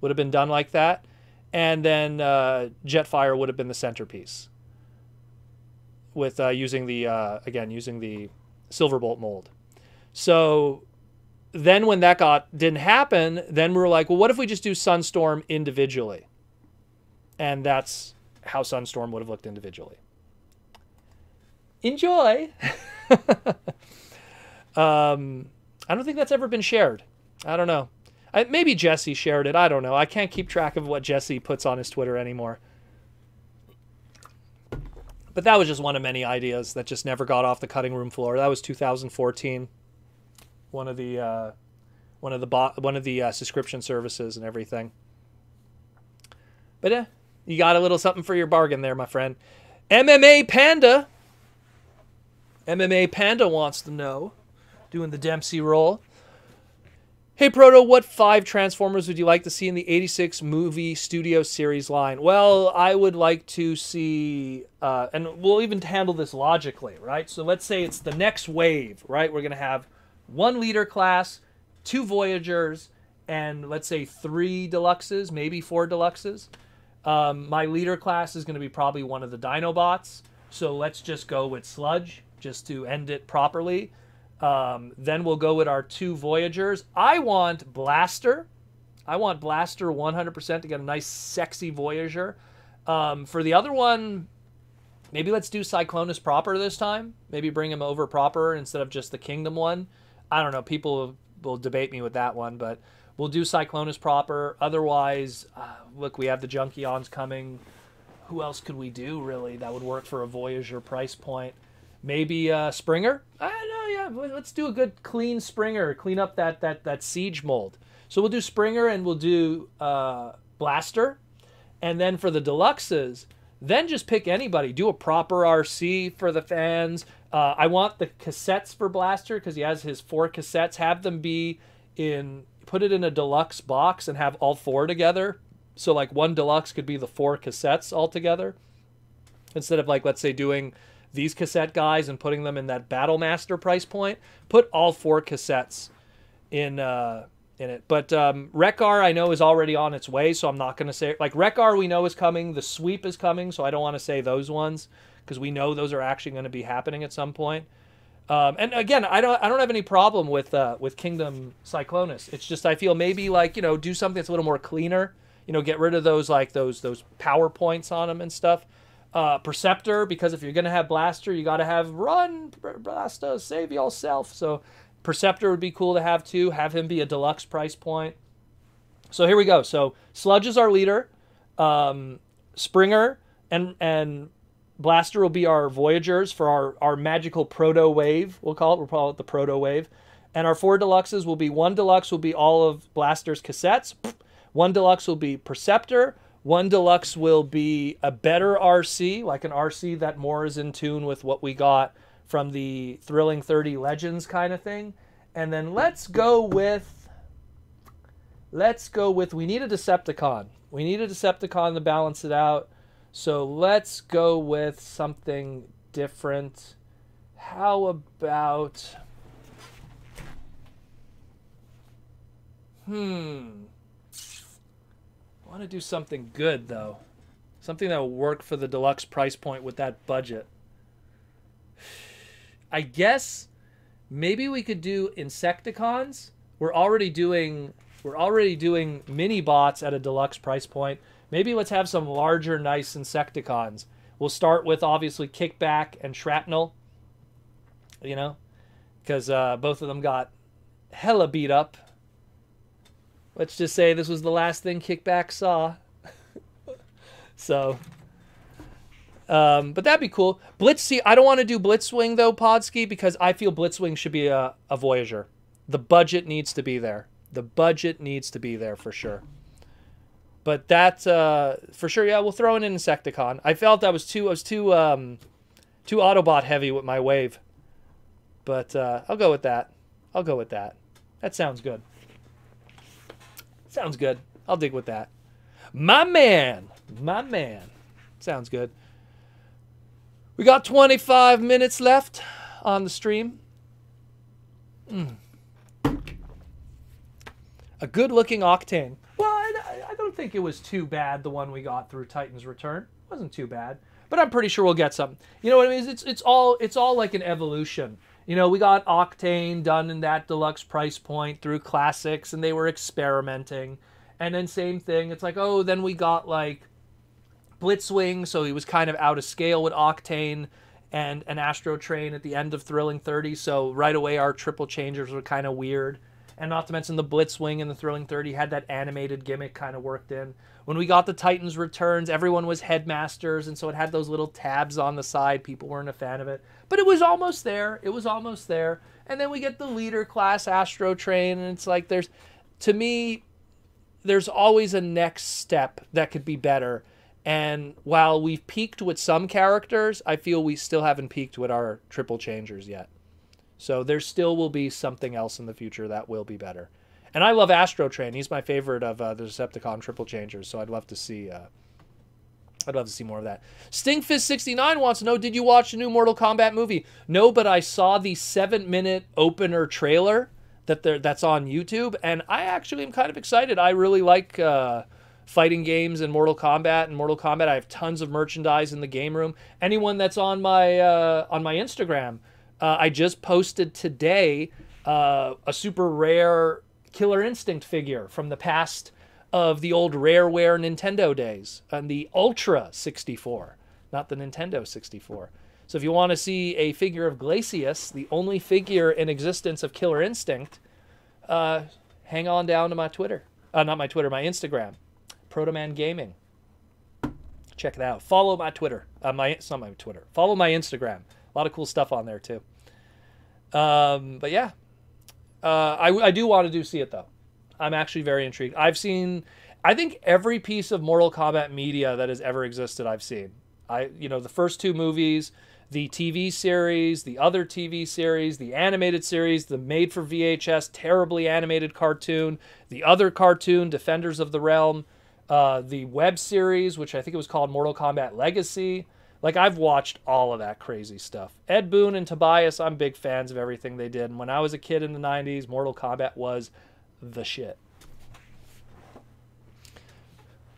would have been done like that. And then uh, Jetfire would have been the centerpiece with uh, using the, uh, again, using the Silverbolt mold. So then when that got didn't happen, then we were like, well, what if we just do Sunstorm individually? And that's how Sunstorm would have looked individually. Enjoy. um, I don't think that's ever been shared. I don't know. I, maybe Jesse shared it. I don't know. I can't keep track of what Jesse puts on his Twitter anymore. But that was just one of many ideas that just never got off the cutting room floor. That was 2014. One of the uh, one of the bo- one of the uh, subscription services and everything. But yeah, you got a little something for your bargain there, my friend. MMA Panda. MMA Panda wants to know, doing the Dempsey roll. Hey Proto, what five Transformers would you like to see in the 86 movie studio series line? Well, I would like to see, uh, and we'll even handle this logically, right? So let's say it's the next wave, right? We're going to have one leader class, two Voyagers, and let's say three Deluxes, maybe four Deluxes. Um, my leader class is going to be probably one of the Dinobots. So let's just go with Sludge just to end it properly. Um, then we'll go with our two Voyagers. I want Blaster. I want Blaster 100% to get a nice, sexy Voyager. Um, for the other one, maybe let's do Cyclonus proper this time. Maybe bring him over proper instead of just the Kingdom one. I don't know. People will debate me with that one, but we'll do Cyclonus proper. Otherwise, uh, look, we have the Junkions coming. Who else could we do really that would work for a Voyager price point? Maybe uh, Springer. I don't know. Yeah, let's do a good clean Springer. Clean up that that that siege mold. So we'll do Springer and we'll do uh, Blaster, and then for the deluxes, then just pick anybody. Do a proper Arcee for the fans. Uh, I want the cassettes for Blaster because he has his four cassettes. Have them be in put it in a deluxe box and have all four together. So like one deluxe could be the four cassettes all together instead of like let's say doing these cassette guys and putting them in that Battle Master price point. Put all four cassettes in uh, in it. But um, Wreck-Gar I know is already on its way, so I'm not going to say like Wreck-Gar we know is coming. The sweep is coming, so I don't want to say those ones because we know those are actually going to be happening at some point. Um, and again, I don't I don't have any problem with uh, with Kingdom Cyclonus. It's just I feel maybe like you know do something that's a little more cleaner. You know, get rid of those like those those power points on them and stuff uh, Perceptor, because if you're going to have Blaster, you got to have Run, Blaster, save yourself. So Perceptor would be cool to have too. Have him be a deluxe price point. So here we go. So Sludge is our leader. Um, Springer and and Blaster will be our Voyagers for our, our magical proto wave. We'll call it. We'll call it the proto wave. And our four deluxes will be one deluxe will be all of Blaster's cassettes. One deluxe will be Perceptor. One deluxe will be a better Arcee, like an Arcee that more is in tune with what we got from the Thrilling 30 Legends kind of thing. And then let's go with let's go with we need a Decepticon. We need a Decepticon to balance it out. So let's go with something different. How about Hmm want to do something good though. Something that will work for the deluxe price point with that budget. I guess maybe we could do Insecticons. We're already doing we're already doing mini bots at a deluxe price point. Maybe let's have some larger, nice Insecticons. We'll start with obviously Kickback and Shrapnel. You know, because uh, both of them got hella beat up let's just say this was the last thing Kickback saw. so, um, but that'd be cool. Blitz, see, I don't want to do Blitzwing though, Podsky, because I feel Blitzwing should be a, a Voyager. The budget needs to be there. The budget needs to be there for sure. But that uh, for sure, yeah, we'll throw in an Insecticon. I felt that was too, I was too, um, too Autobot heavy with my wave. But uh, I'll go with that. I'll go with that. That sounds good. Sounds good. I'll dig with that. My man. My man. Sounds good. We got 25 minutes left on the stream. Mm. A good looking Octane. Well, I, I, don't think it was too bad, the one we got through Titan's Return. It wasn't too bad. But I'm pretty sure we'll get something. You know what I mean? It's, it's, all, it's all like an evolution. You know, we got Octane done in that deluxe price point through classics, and they were experimenting. And then same thing, it's like, oh, then we got like Blitzwing, so he was kind of out of scale with Octane and an Astro Train at the end of Thrilling 30. So right away, our triple changers were kind of weird. And not to mention the Blitzwing and the Thrilling 30 had that animated gimmick kind of worked in. When we got the Titans Returns, everyone was headmasters, and so it had those little tabs on the side. People weren't a fan of it, but it was almost there. It was almost there. And then we get the leader class Astro Train, and it's like there's, to me, there's always a next step that could be better. And while we've peaked with some characters, I feel we still haven't peaked with our triple changers yet. So there still will be something else in the future that will be better. And I love Astro Train. He's my favorite of uh, the Decepticon triple changers. So I'd love to see. Uh, I'd love to see more of that. Stinkfist69 wants to know Did you watch the new Mortal Kombat movie? No, but I saw the seven minute opener trailer that there that's on YouTube, and I actually am kind of excited. I really like uh, fighting games and Mortal Kombat and Mortal Kombat. I have tons of merchandise in the game room. Anyone that's on my uh, on my Instagram, uh, I just posted today uh, a super rare Killer Instinct figure from the past of the old Rareware Nintendo days and the Ultra 64, not the Nintendo 64. So if you want to see a figure of Glacius, the only figure in existence of Killer Instinct, uh, hang on down to my Twitter. Uh, not my Twitter, my Instagram, Protoman Gaming. Check it out. Follow my Twitter. Uh, my it's not my Twitter. Follow my Instagram. A lot of cool stuff on there too. Um, but yeah, uh, I, I do want to do see it though. I'm actually very intrigued. I've seen, I think every piece of Mortal Kombat media that has ever existed, I've seen. I, you know, the first two movies, the TV series, the other TV series, the animated series, the made for VHS terribly animated cartoon, the other cartoon, Defenders of the Realm, uh, the web series, which I think it was called Mortal Kombat Legacy. Like I've watched all of that crazy stuff. Ed Boon and Tobias, I'm big fans of everything they did. And when I was a kid in the 90s, Mortal Kombat was the shit.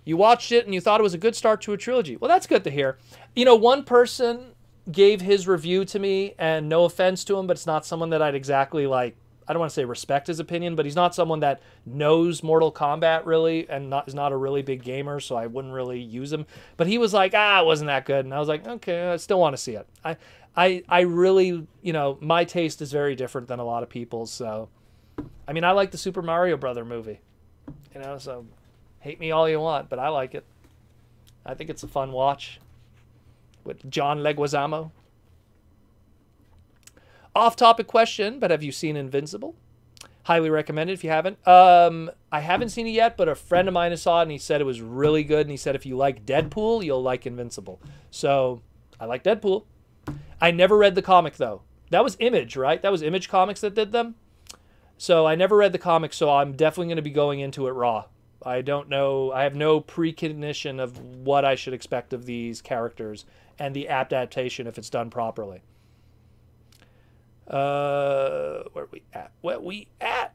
You watched it and you thought it was a good start to a trilogy. Well, that's good to hear. You know, one person gave his review to me, and no offense to him, but it's not someone that I'd exactly like. I don't want to say respect his opinion, but he's not someone that knows Mortal Kombat really, and not is not a really big gamer, so I wouldn't really use him. But he was like, ah, it wasn't that good, and I was like, okay, I still want to see it. I, I, I really, you know, my taste is very different than a lot of people's, so I mean, I like the Super Mario Brother movie. You know, so hate me all you want, but I like it. I think it's a fun watch with John Leguizamo. Off topic question, but have you seen Invincible? Highly recommended if you haven't. Um, I haven't seen it yet, but a friend of mine saw it and he said it was really good. And he said if you like Deadpool, you'll like Invincible. So I like Deadpool. I never read the comic though. That was Image, right? That was Image Comics that did them. So I never read the comic, so I'm definitely going to be going into it raw. I don't know. I have no precognition of what I should expect of these characters and the adaptation if it's done properly. Uh, where we at? Where we at?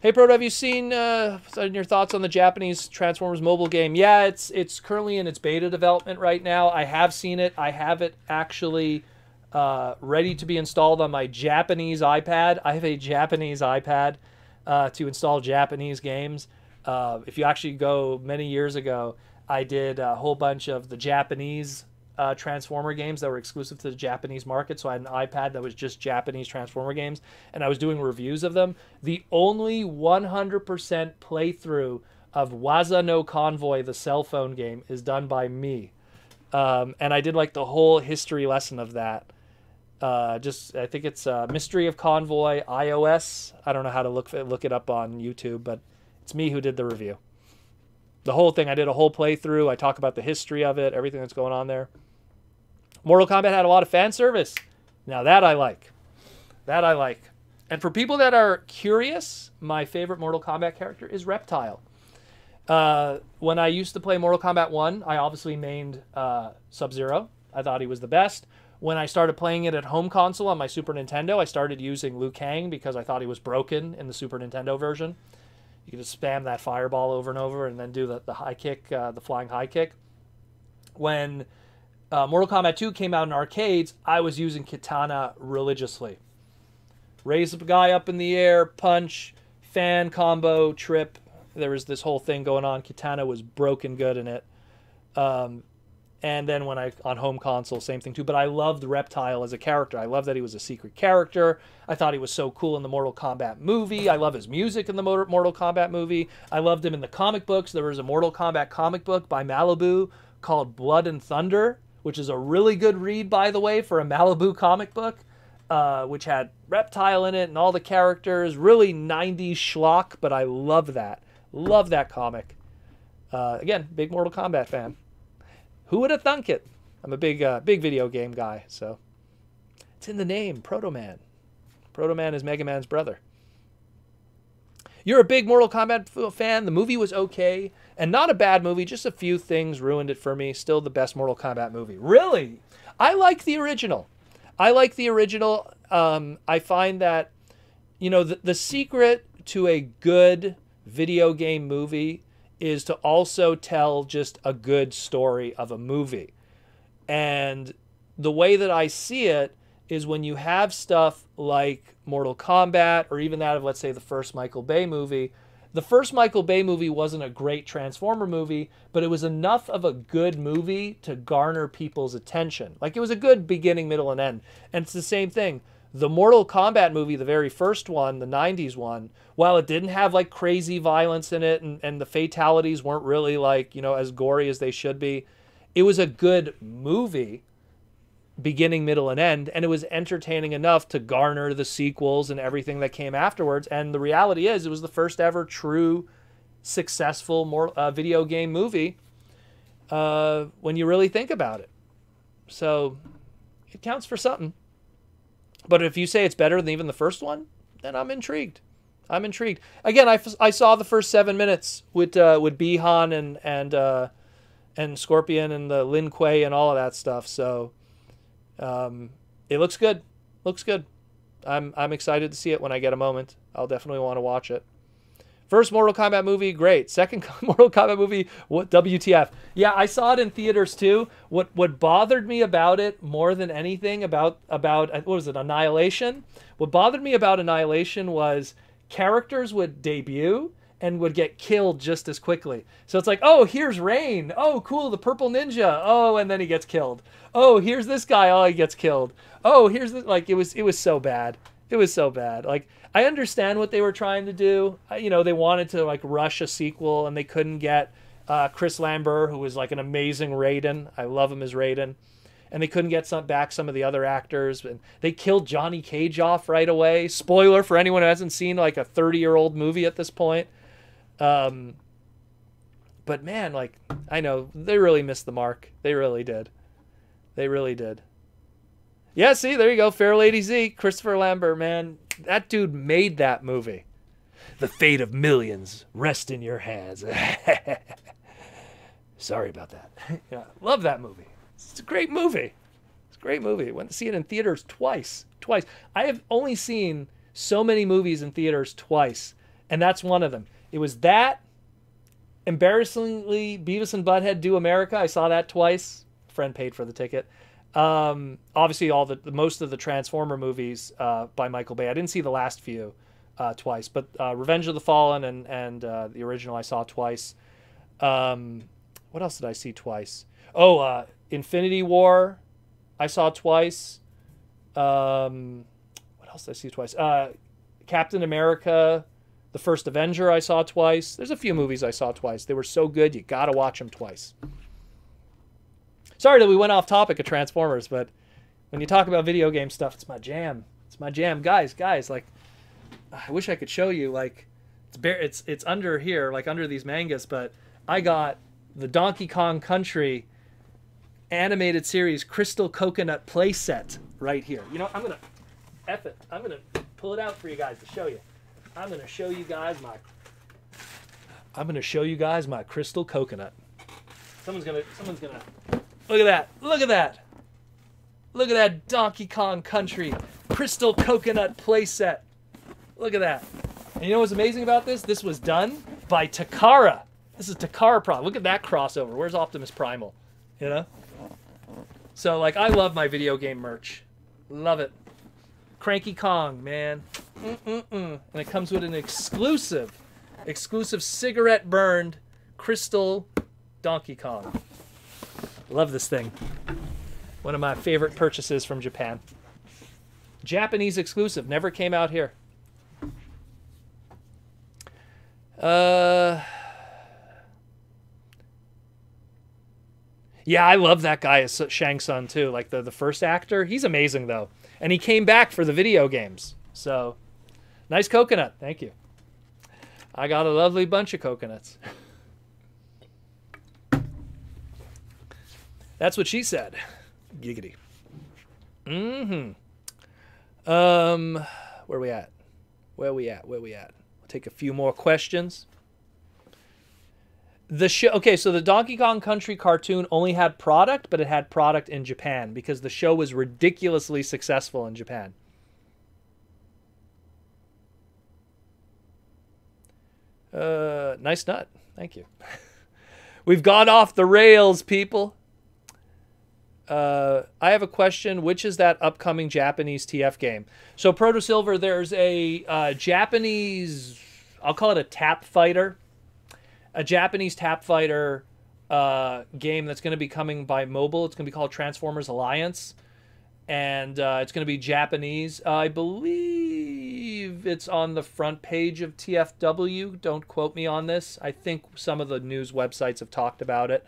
Hey, Pro, have you seen uh, your thoughts on the Japanese Transformers mobile game? Yeah, it's it's currently in its beta development right now. I have seen it. I have it actually uh, ready to be installed on my Japanese iPad. I have a Japanese iPad uh, to install Japanese games. Uh, if you actually go many years ago, I did a whole bunch of the Japanese uh, Transformer games that were exclusive to the Japanese market. So I had an iPad that was just Japanese Transformer games, and I was doing reviews of them. The only 100% playthrough of Waza no Convoy, the cell phone game, is done by me. Um, and I did like the whole history lesson of that. Uh, just I think it's uh, Mystery of Convoy iOS. I don't know how to look look it up on YouTube, but it's me who did the review. The whole thing, I did a whole playthrough. I talk about the history of it, everything that's going on there. Mortal Kombat had a lot of fan service. Now that I like. That I like. And for people that are curious, my favorite Mortal Kombat character is Reptile. Uh, when I used to play Mortal Kombat 1, I obviously mained uh, Sub Zero. I thought he was the best. When I started playing it at home console on my Super Nintendo, I started using Liu Kang because I thought he was broken in the Super Nintendo version. You could just spam that fireball over and over and then do the, the high kick, uh, the flying high kick. When uh, Mortal Kombat 2 came out in arcades, I was using Katana religiously. Raise the guy up in the air, punch, fan combo, trip. There was this whole thing going on. Katana was broken good in it. Um, And then when I on home console, same thing too. But I loved Reptile as a character. I love that he was a secret character. I thought he was so cool in the Mortal Kombat movie. I love his music in the Mortal Kombat movie. I loved him in the comic books. There was a Mortal Kombat comic book by Malibu called Blood and Thunder, which is a really good read, by the way, for a Malibu comic book, uh, which had Reptile in it and all the characters. Really 90s schlock, but I love that. Love that comic. Uh, again, big Mortal Kombat fan. Who would have thunk it? I'm a big, uh, big video game guy, so it's in the name, Proto Man. Proto Man is Mega Man's brother. You're a big Mortal Kombat fan. The movie was okay, and not a bad movie. Just a few things ruined it for me. Still the best Mortal Kombat movie. Really, I like the original. I like the original. Um, I find that, you know, the, the secret to a good video game movie is to also tell just a good story of a movie. And the way that I see it is when you have stuff like Mortal Kombat or even that of, let's say, the first Michael Bay movie. The first Michael Bay movie wasn't a great Transformer movie, but it was enough of a good movie to garner people's attention. Like it was a good beginning, middle, and end. And it's the same thing the Mortal Kombat movie, the very first one, the 90s one, while it didn't have like crazy violence in it and, and the fatalities weren't really like, you know, as gory as they should be, it was a good movie, beginning, middle, and end. And it was entertaining enough to garner the sequels and everything that came afterwards. And the reality is, it was the first ever true, successful more, uh, video game movie uh, when you really think about it. So it counts for something. But if you say it's better than even the first one, then I'm intrigued. I'm intrigued. Again, I, I saw the first seven minutes with uh, with Bi-Han and and uh, and Scorpion and the Lin Kuei and all of that stuff. So um, it looks good. Looks good. I'm I'm excited to see it when I get a moment. I'll definitely want to watch it. First Mortal Kombat movie, great. Second Mortal Kombat movie, what WTF? Yeah, I saw it in theaters too. What what bothered me about it more than anything about about uh, what was it, Annihilation? What bothered me about Annihilation was characters would debut and would get killed just as quickly. So it's like, oh, here's Rain. Oh, cool, the purple ninja. Oh, and then he gets killed. Oh, here's this guy. Oh, he gets killed. Oh, here's this. Like it was it was so bad. It was so bad. Like I understand what they were trying to do. You know, they wanted to like rush a sequel and they couldn't get uh, Chris Lambert, who was like an amazing Raiden. I love him as Raiden. And they couldn't get some back some of the other actors. And they killed Johnny Cage off right away. Spoiler for anyone who hasn't seen like a 30 year old movie at this point. Um, but man, like I know they really missed the mark. They really did. They really did. Yeah, see, there you go. Fair Lady Z, Christopher Lambert, man. That dude made that movie. The fate of millions rest in your hands. Sorry about that. yeah, love that movie. It's a great movie. It's a great movie. Went to see it in theaters twice. Twice. I have only seen so many movies in theaters twice, and that's one of them. It was that. Embarrassingly, Beavis and Butthead Do America. I saw that twice. Friend paid for the ticket. Um, obviously, all the most of the Transformer movies uh, by Michael Bay. I didn't see the last few uh, twice, but uh, Revenge of the Fallen and and uh, the original I saw twice. Um, what else did I see twice? Oh, uh, Infinity War, I saw twice. Um, what else did I see twice? Uh, Captain America, the First Avenger, I saw twice. There's a few movies I saw twice. They were so good, you gotta watch them twice. Sorry that we went off topic of Transformers, but when you talk about video game stuff, it's my jam. It's my jam, guys. Guys, like, I wish I could show you. Like, it's bare. It's it's under here, like under these mangas. But I got the Donkey Kong Country animated series Crystal Coconut playset right here. You know, I'm gonna f it. I'm gonna pull it out for you guys to show you. I'm gonna show you guys my. I'm gonna show you guys my Crystal Coconut. Someone's gonna. Someone's gonna Look at that. Look at that. Look at that Donkey Kong Country crystal coconut playset. Look at that. And you know what's amazing about this? This was done by Takara. This is Takara Pro. Look at that crossover. Where's Optimus Primal? You know? So, like, I love my video game merch. Love it. Cranky Kong, man. Mm-mm-mm. And it comes with an exclusive, exclusive cigarette burned crystal Donkey Kong. Love this thing. One of my favorite purchases from Japan. Japanese exclusive. Never came out here. Uh. Yeah, I love that guy as Shang Tsung too. Like the the first actor, he's amazing though, and he came back for the video games. So, nice coconut. Thank you. I got a lovely bunch of coconuts. That's what she said. Giggity. Mm-hmm. Um, where we at? Where we at? Where we at? I'll take a few more questions. The show. Okay, so the Donkey Kong Country cartoon only had product, but it had product in Japan because the show was ridiculously successful in Japan. Uh, nice nut. Thank you. We've gone off the rails, people. Uh, I have a question. Which is that upcoming Japanese TF game? So, Proto Silver, there's a uh, Japanese, I'll call it a tap fighter, a Japanese tap fighter uh, game that's going to be coming by mobile. It's going to be called Transformers Alliance, and uh, it's going to be Japanese. I believe it's on the front page of TFW. Don't quote me on this. I think some of the news websites have talked about it.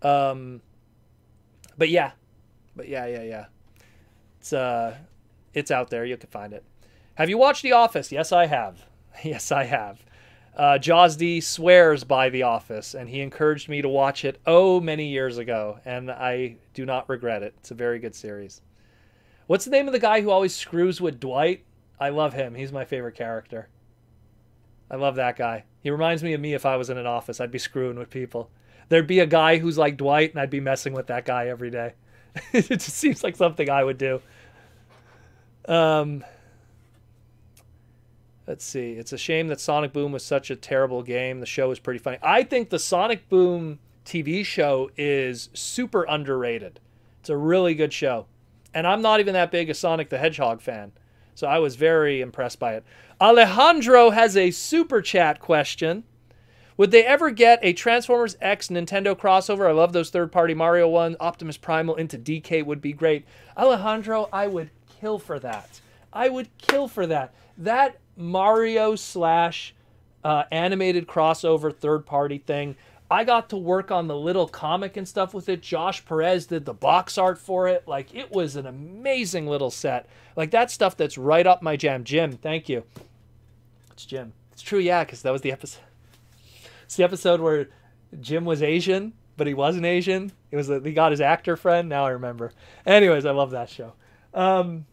Um, but yeah, but yeah, yeah, yeah. It's uh, it's out there. You can find it. Have you watched The Office? Yes, I have. Yes, I have. Uh, swears by The Office, and he encouraged me to watch it oh many years ago, and I do not regret it. It's a very good series. What's the name of the guy who always screws with Dwight? I love him. He's my favorite character. I love that guy. He reminds me of me if I was in an office. I'd be screwing with people there'd be a guy who's like Dwight, and I'd be messing with that guy every day. it just seems like something I would do. Um, let's see. It's a shame that Sonic Boom was such a terrible game. The show was pretty funny. I think the Sonic Boom TV show is super underrated. It's a really good show. And I'm not even that big a Sonic the Hedgehog fan. So I was very impressed by it. Alejandro has a super chat question. Would they ever get a Transformers X Nintendo crossover? I love those third party Mario ones. Optimus Primal into DK would be great. Alejandro, I would kill for that. I would kill for that. That Mario slash uh, animated crossover third party thing. I got to work on the little comic and stuff with it. Josh Perez did the box art for it. Like, it was an amazing little set. Like, that stuff that's right up my jam. Jim, thank you. It's Jim. It's true, yeah, because that was the episode. It's the episode where Jim was Asian, but he wasn't Asian. It was he got his actor friend. Now I remember. Anyways, I love that show. Um,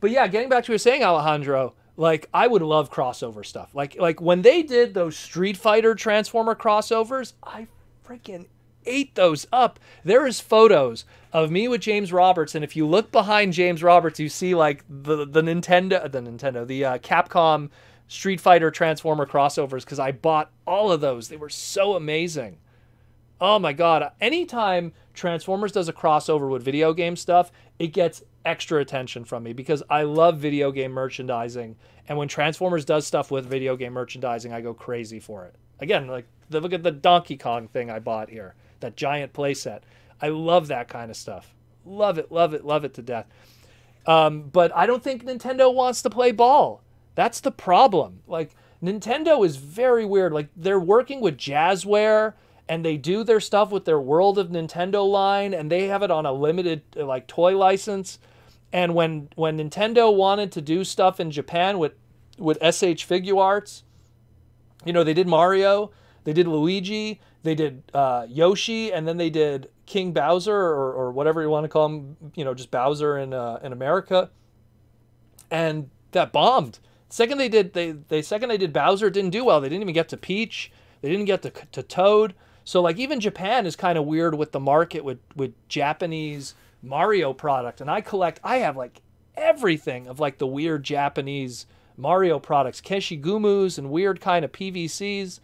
but yeah, getting back to what you were saying, Alejandro. Like I would love crossover stuff. Like like when they did those Street Fighter Transformer crossovers, I freaking ate those up. There is photos of me with James Roberts, and if you look behind James Roberts, you see like the the Nintendo, the Nintendo, the uh, Capcom Street Fighter Transformer crossovers because I bought all of those. They were so amazing. Oh my god. Anytime Transformers does a crossover with video game stuff, it gets extra attention from me because I love video game merchandising. And when Transformers does stuff with video game merchandising, I go crazy for it. Again, like look at the Donkey Kong thing I bought here, that giant playset. I love that kind of stuff. Love it, love it, love it to death. Um, but I don't think Nintendo wants to play ball. That's the problem. Like Nintendo is very weird. Like they're working with Jazzware and they do their stuff with their World of Nintendo line and they have it on a limited like toy license. And when when Nintendo wanted to do stuff in Japan with with SH Figuarts, you know, they did Mario, they did Luigi, they did uh, Yoshi, and then they did King Bowser or, or whatever you want to call him, you know, just Bowser in uh, in America. And that bombed. Second they did they they second they did Bowser didn't do well. They didn't even get to Peach. They didn't get to to Toad. So like even Japan is kind of weird with the market with with Japanese Mario product. And I collect I have like everything of like the weird Japanese Mario products, Keshigumus and weird kind of PVCs.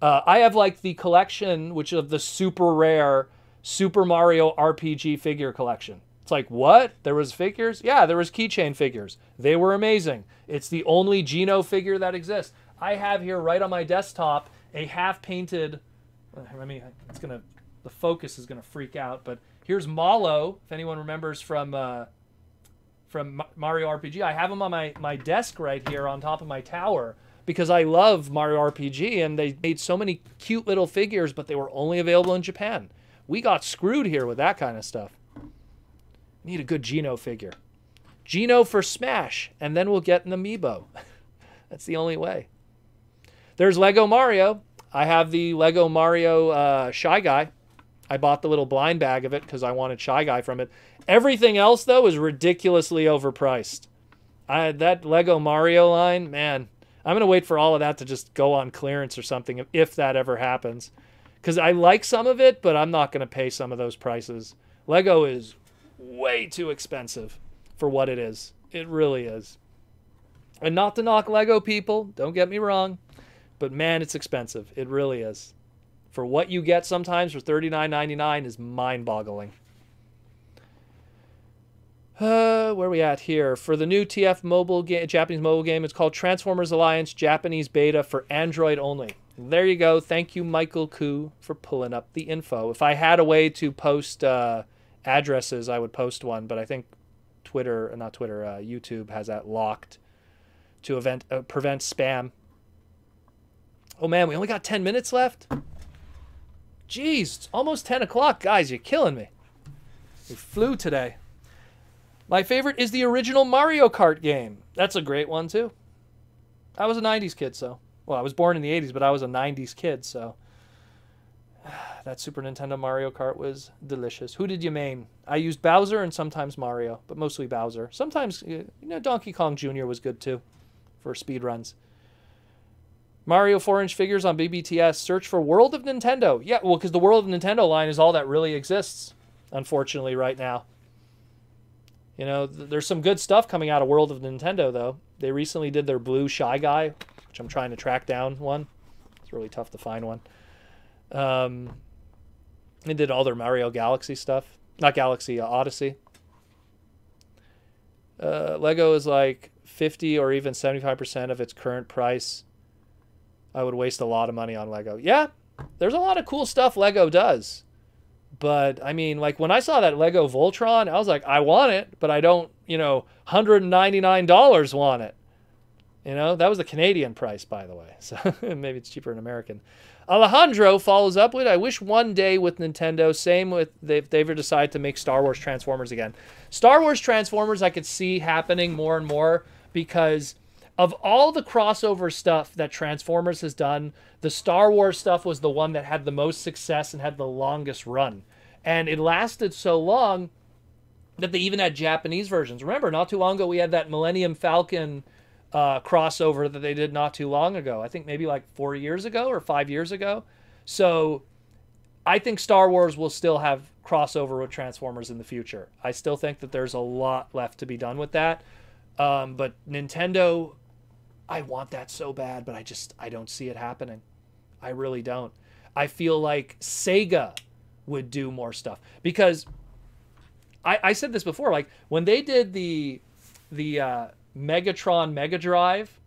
Uh, I have like the collection, which of the super rare Super Mario RPG figure collection. It's like, what? There was figures? Yeah, there was keychain figures. They were amazing. It's the only Geno figure that exists. I have here right on my desktop a half painted I mean it's to the focus is to freak out. But here's Mallow, if anyone remembers from uh, from Mario RPG. I have him on my, my desk right here on top of my tower because I love Mario RPG and they made so many cute little figures, but they were only available in Japan. We got screwed here with that kind of stuff. Need a good Geno figure. Geno for Smash, and then we'll get an amiibo. That's the only way. There's Lego Mario. I have the Lego Mario uh, Shy Guy. I bought the little blind bag of it because I wanted Shy Guy from it. Everything else, though, is ridiculously overpriced. I, that Lego Mario line, man, I'm going to wait for all of that to just go on clearance or something if that ever happens. Because I like some of it, but I'm not going to pay some of those prices. Lego is way too expensive for what it is. It really is. And not to knock Lego people, don't get me wrong, but man, it's expensive. It really is. For what you get sometimes for $39.99 is mind-boggling. Uh, where are we at here? For the new TF mobile game, Japanese mobile game, it's called Transformers Alliance Japanese Beta for Android only. There you go. Thank you, Michael Koo, for pulling up the info. If I had a way to post uh, addresses, I would post one, but I think Twitter, not Twitter, uh, YouTube has that locked to event, uh, prevent spam. Oh man, we only got 10 minutes left? Jeez, it's almost 10 o'clock. Guys, you're killing me. We flew today. My favorite is the original Mario Kart game. That's a great one, too. I was a 90s kid, so. Well, I was born in the 80s, but I was a 90s kid, so. That Super Nintendo Mario Kart was delicious. Who did you main? I used Bowser and sometimes Mario, but mostly Bowser. Sometimes, you know, Donkey Kong Jr. was good, too, for speed runs. Mario 4 inch figures on BBTS. Search for World of Nintendo. Yeah, well, because the World of Nintendo line is all that really exists, unfortunately, right now. You know, th- there's some good stuff coming out of World of Nintendo, though. They recently did their Blue Shy Guy, which I'm trying to track down one. It's really tough to find one. Um, they did all their Mario Galaxy stuff. Not Galaxy, uh, Odyssey. Uh, Lego is like 50 or even 75% of its current price. I would waste a lot of money on Lego. Yeah, there's a lot of cool stuff Lego does. But I mean, like when I saw that Lego Voltron, I was like, I want it, but I don't, you know, $199 want it. You know, that was the Canadian price, by the way. So maybe it's cheaper in American. Alejandro follows up with, I wish one day with Nintendo, same with if they ever decide to make Star Wars Transformers again. Star Wars Transformers, I could see happening more and more because of all the crossover stuff that Transformers has done, the Star Wars stuff was the one that had the most success and had the longest run. And it lasted so long that they even had Japanese versions. Remember, not too long ago, we had that Millennium Falcon uh, crossover that they did not too long ago. I think maybe like four years ago or five years ago. So I think Star Wars will still have crossover with Transformers in the future. I still think that there's a lot left to be done with that. Um, but Nintendo I want that so bad, but I just I don't see it happening. I really don't. I feel like Sega would do more stuff because I, I said this before. Like when they did the the uh, Megatron Mega Drive,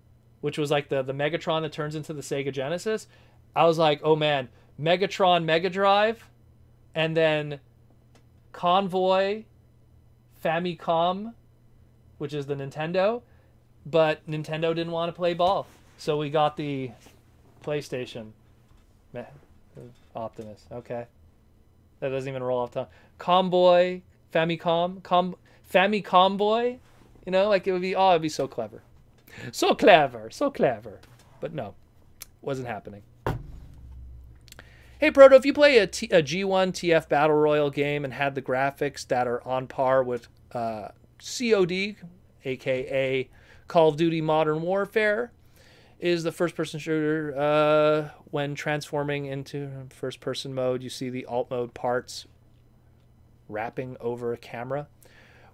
which was like the the Megatron that turns into the Sega Genesis, I was like, oh man, Megatron Mega Drive, and then Convoy Famicom, which is the Nintendo, but Nintendo didn't want to play ball, so we got the PlayStation. Optimus, okay. That doesn't even roll off tongue. Comboy, Famicom, Com, Famicom Boy, you know, like it would be. Oh, it'd be so clever, so clever, so clever. But no, wasn't happening. Hey Proto, if you play a, T, a G1 TF Battle Royal game and had the graphics that are on par with uh, COD, aka Call of Duty Modern Warfare is the first person shooter. Uh, when transforming into first person mode, you see the alt mode parts wrapping over a camera.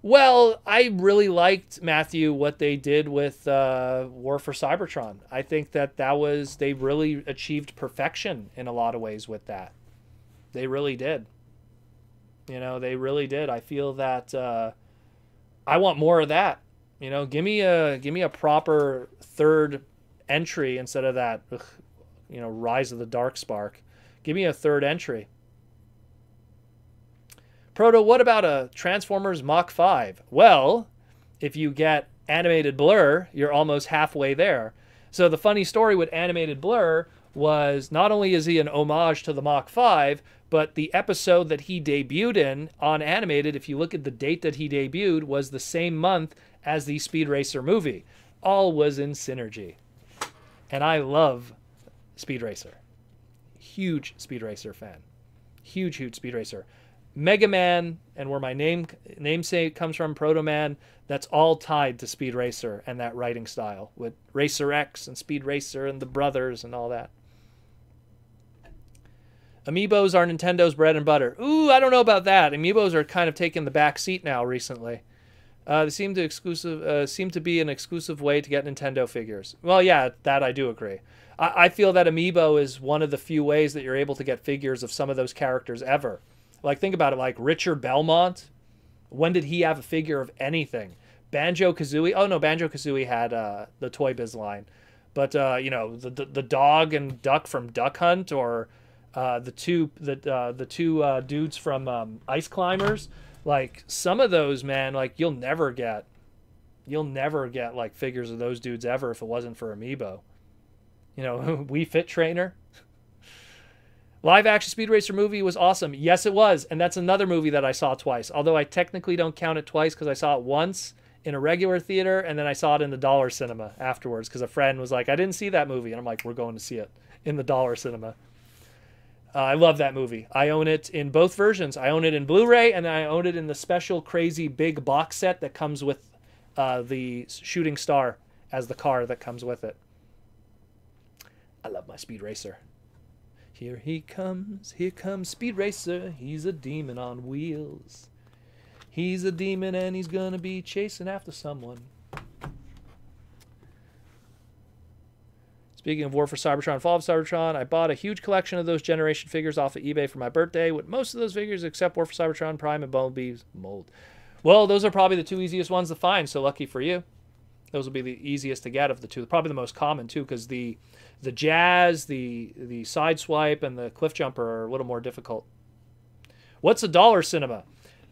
Well, I really liked Matthew what they did with uh, War for Cybertron. I think that that was they really achieved perfection in a lot of ways with that. They really did. You know, they really did. I feel that uh, I want more of that. You know, give me a give me a proper third entry instead of that, ugh, you know, Rise of the Dark Spark. Give me a third entry. Proto, what about a Transformers Mach 5? Well, if you get animated blur, you're almost halfway there. So the funny story with animated blur was not only is he an homage to the Mach 5, but the episode that he debuted in on animated, if you look at the date that he debuted, was the same month as the Speed Racer movie. All was in synergy. And I love Speed Racer. Huge Speed Racer fan. Huge, huge Speed Racer. Mega Man and where my name namesake comes from, Proto Man, that's all tied to Speed Racer and that writing style with Racer X and Speed Racer and the brothers and all that. Amiibos are Nintendo's bread and butter. Ooh, I don't know about that. Amiibos are kind of taking the back seat now recently. Uh, they seem to exclusive uh, seem to be an exclusive way to get Nintendo figures. Well, yeah, that I do agree. I, I feel that Amiibo is one of the few ways that you're able to get figures of some of those characters ever. Like think about it, like Richter Belmont. When did he have a figure of anything? Banjo Kazooie. Oh no, Banjo Kazooie had uh, the Toy Biz line, but uh, you know the, the, the dog and duck from Duck Hunt, or uh, the two the uh, the two uh, dudes from um, Ice Climbers. Like some of those, man, like you'll never get, you'll never get like figures of those dudes ever if it wasn't for Amiibo. You know, Wii Fit Trainer. Live action Speed Racer movie was awesome. Yes, it was. And that's another movie that I saw twice. Although I technically don't count it twice because I saw it once in a regular theater and then I saw it in the dollar cinema afterwards because a friend was like, I didn't see that movie. And I'm like, we're going to see it in the dollar cinema. Uh, I love that movie. I own it in both versions. I own it in Blu ray and I own it in the special, crazy big box set that comes with uh, the shooting star as the car that comes with it. I love my Speed Racer. Here he comes, here comes Speed Racer. He's a demon on wheels. He's a demon and he's gonna be chasing after someone. Speaking of War for Cybertron, Fall of Cybertron, I bought a huge collection of those generation figures off of eBay for my birthday with most of those figures except War for Cybertron, Prime, and Bumblebee's mold. Well, those are probably the two easiest ones to find, so lucky for you. Those will be the easiest to get of the two. Probably the most common too, because the the jazz, the the sideswipe, and the cliff jumper are a little more difficult. What's a dollar cinema?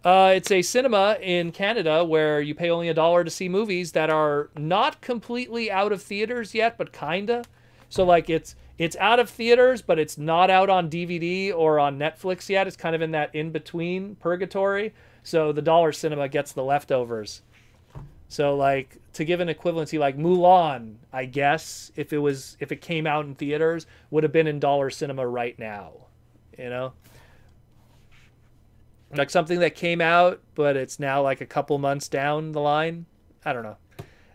Uh, it's a cinema in Canada where you pay only a dollar to see movies that are not completely out of theaters yet, but kinda. So like it's it's out of theaters, but it's not out on DVD or on Netflix yet. It's kind of in that in between purgatory. So the dollar cinema gets the leftovers. So like to give an equivalency like Mulan, I guess if it was if it came out in theaters would have been in dollar cinema right now, you know? Like something that came out but it's now like a couple months down the line. I don't know.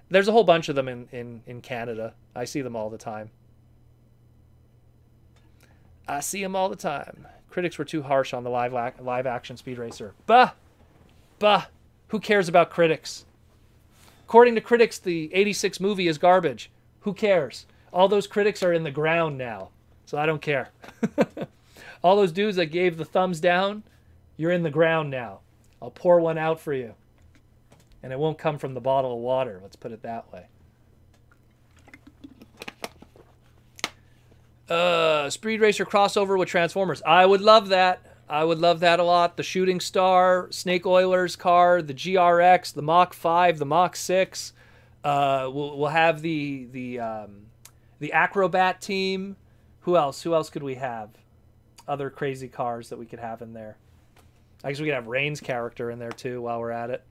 There's a whole bunch of them in in in Canada. I see them all the time. I see them all the time. Critics were too harsh on the live live action Speed Racer. Bah. Bah. Who cares about critics? According to critics, the 86 movie is garbage. Who cares? All those critics are in the ground now. So I don't care. All those dudes that gave the thumbs down, you're in the ground now. I'll pour one out for you. And it won't come from the bottle of water. Let's put it that way. Uh, Speed Racer crossover with Transformers. I would love that. I would love that a lot. The Shooting Star, Snake Oilers car, the GRX, the Mach 5, the Mach 6. Uh, we'll, we'll have the the um, the Acrobat team. Who else? Who else could we have? Other crazy cars that we could have in there. I guess we could have Rain's character in there too while we're at it.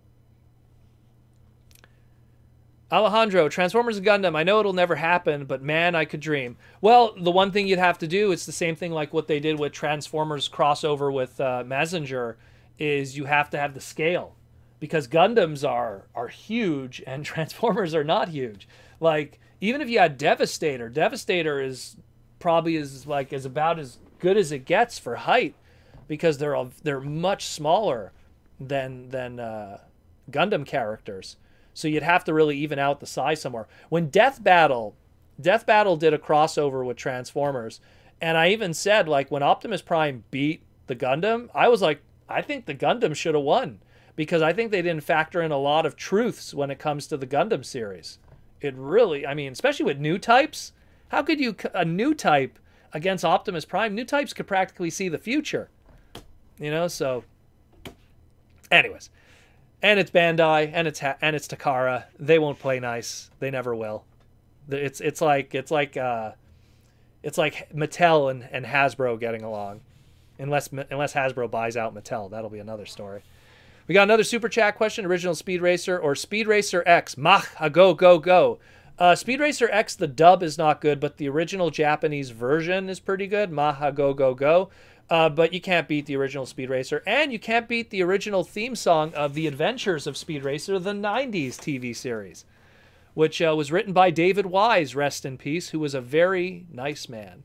Alejandro, Transformers and Gundam. I know it'll never happen, but man, I could dream. Well, the one thing you'd have to do, it's the same thing like what they did with Transformers crossover with uh, Messenger, is you have to have the scale. Because Gundams are are huge and Transformers are not huge. Like, even if you had Devastator, Devastator is probably is like is about as good as it gets for height because they're all, they're much smaller than than uh, Gundam characters. So you'd have to really even out the size somewhere. When Death Battle, Death Battle did a crossover with Transformers, and I even said like when Optimus Prime beat the Gundam, I was like, I think the Gundam should have won because I think they didn't factor in a lot of truths when it comes to the Gundam series. It really, I mean, especially with new types, how could you a new type against Optimus Prime? New types could practically see the future. You know, so Anyways, and it's Bandai and it's ha- and it's Takara. They won't play nice. They never will. It's it's like it's like uh, it's like Mattel and, and Hasbro getting along, unless unless Hasbro buys out Mattel. That'll be another story. We got another super chat question: Original Speed Racer or Speed Racer X? Mach a go go go. Uh, Speed Racer X, the dub is not good, but the original Japanese version is pretty good. Maha Go Go Go. Uh, but you can't beat the original Speed Racer, and you can't beat the original theme song of The Adventures of Speed Racer, the 90s TV series, which uh, was written by David Wise, rest in peace, who was a very nice man.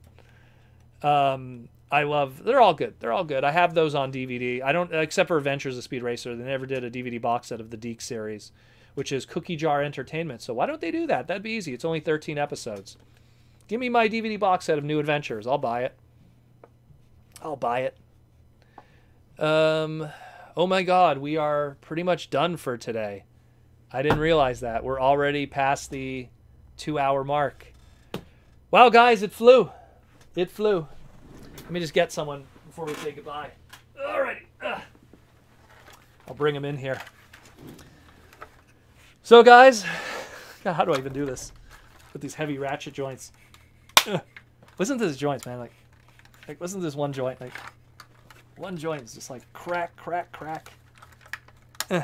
Um, I love, they're all good. They're all good. I have those on DVD. I don't, except for Adventures of Speed Racer, they never did a DVD box set of the DiC series, which is Cookie Jar Entertainment. So why don't they do that? That'd be easy. It's only 13 episodes. Give me my DVD box set of New Adventures. I'll buy it. I'll buy it. Um, oh my God, we are pretty much done for today. I didn't realize that. We're already past the two hour mark. Wow, guys, it flew. It flew. Let me just get someone before we say goodbye. Alrighty. Ugh. I'll bring him in here. So, guys, God, how do I even do this with these heavy ratchet joints? Ugh. Listen to these joints, man. Like, like, to this one joint. Like, one joint is just like crack, crack, crack. Eh.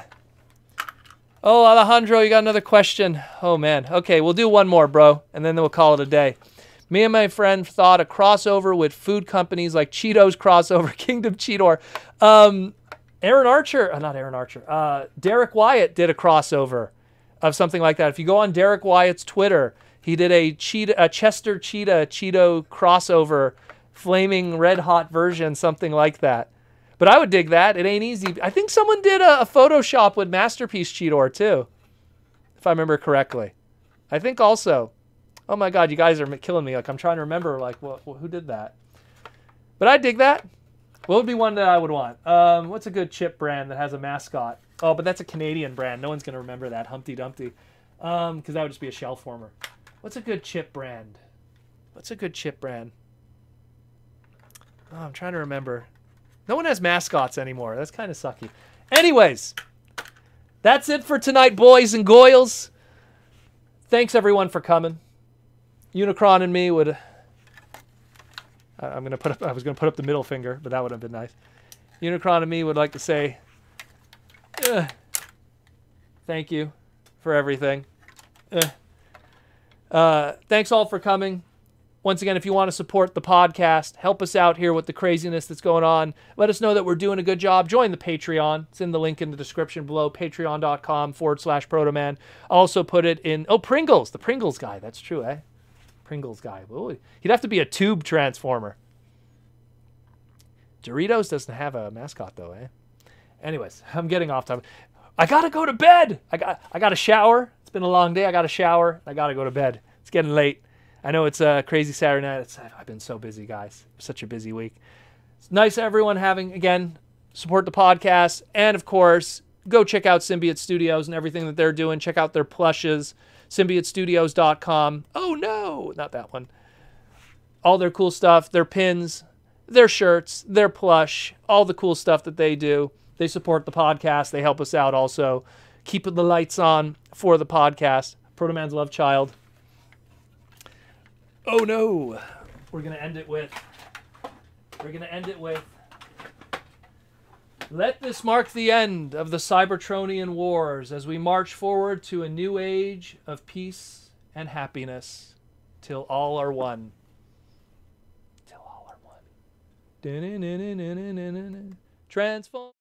Oh, Alejandro, you got another question. Oh, man. Okay, we'll do one more, bro, and then we'll call it a day. Me and my friend thought a crossover with food companies like Cheetos crossover, Kingdom Cheetor. Um, Aaron Archer, uh, not Aaron Archer, uh, Derek Wyatt did a crossover of something like that. If you go on Derek Wyatt's Twitter, he did a, cheetah, a Chester Cheetah Cheeto crossover flaming red hot version, something like that. But I would dig that. It ain't easy. I think someone did a, a Photoshop with Masterpiece Cheetor too, if I remember correctly. I think also. Oh my God, you guys are killing me. Like I'm trying to remember, like what, who did that? But I dig that. What would be one that I would want? Um, what's a good chip brand that has a mascot? Oh, but that's a Canadian brand. No one's gonna remember that Humpty Dumpty, because um, that would just be a shell former. What's a good chip brand? What's a good chip brand? Oh, I'm trying to remember. No one has mascots anymore. That's kind of sucky. Anyways, that's it for tonight, boys and goyles. Thanks everyone for coming. Unicron and me would. I'm gonna put up. I was gonna put up the middle finger, but that would have been nice. Unicron and me would like to say, uh, thank you for everything. Uh, thanks all for coming. Once again, if you want to support the podcast, help us out here with the craziness that's going on. Let us know that we're doing a good job. Join the Patreon. It's in the link in the description below, patreon.com forward slash protoman. Also put it in, oh, Pringles, the Pringles guy. That's true, eh? Pringles guy. Ooh, he'd have to be a tube transformer. Doritos doesn't have a mascot though, eh? Anyways, I'm getting off topic. I gotta go to bed. I got I got a shower. It's been a long day. I got a shower. I gotta go to bed. It's getting late. I know it's a crazy Saturday night. It's, I've been so busy, guys. Such a busy week. It's nice everyone having, again, support the podcast. And of course, go check out Symbiote Studios and everything that they're doing. Check out their plushes, symbiotestudios.com. Oh, no, not that one. All their cool stuff, their pins, their shirts, their plush, all the cool stuff that they do. They support the podcast. They help us out also. Keeping the lights on for the podcast. Protoman's Love Child. Oh no! We're gonna end it with. We're gonna end it with. Let this mark the end of the Cybertronian wars as we march forward to a new age of peace and happiness till all are one. Till all are one. Transform.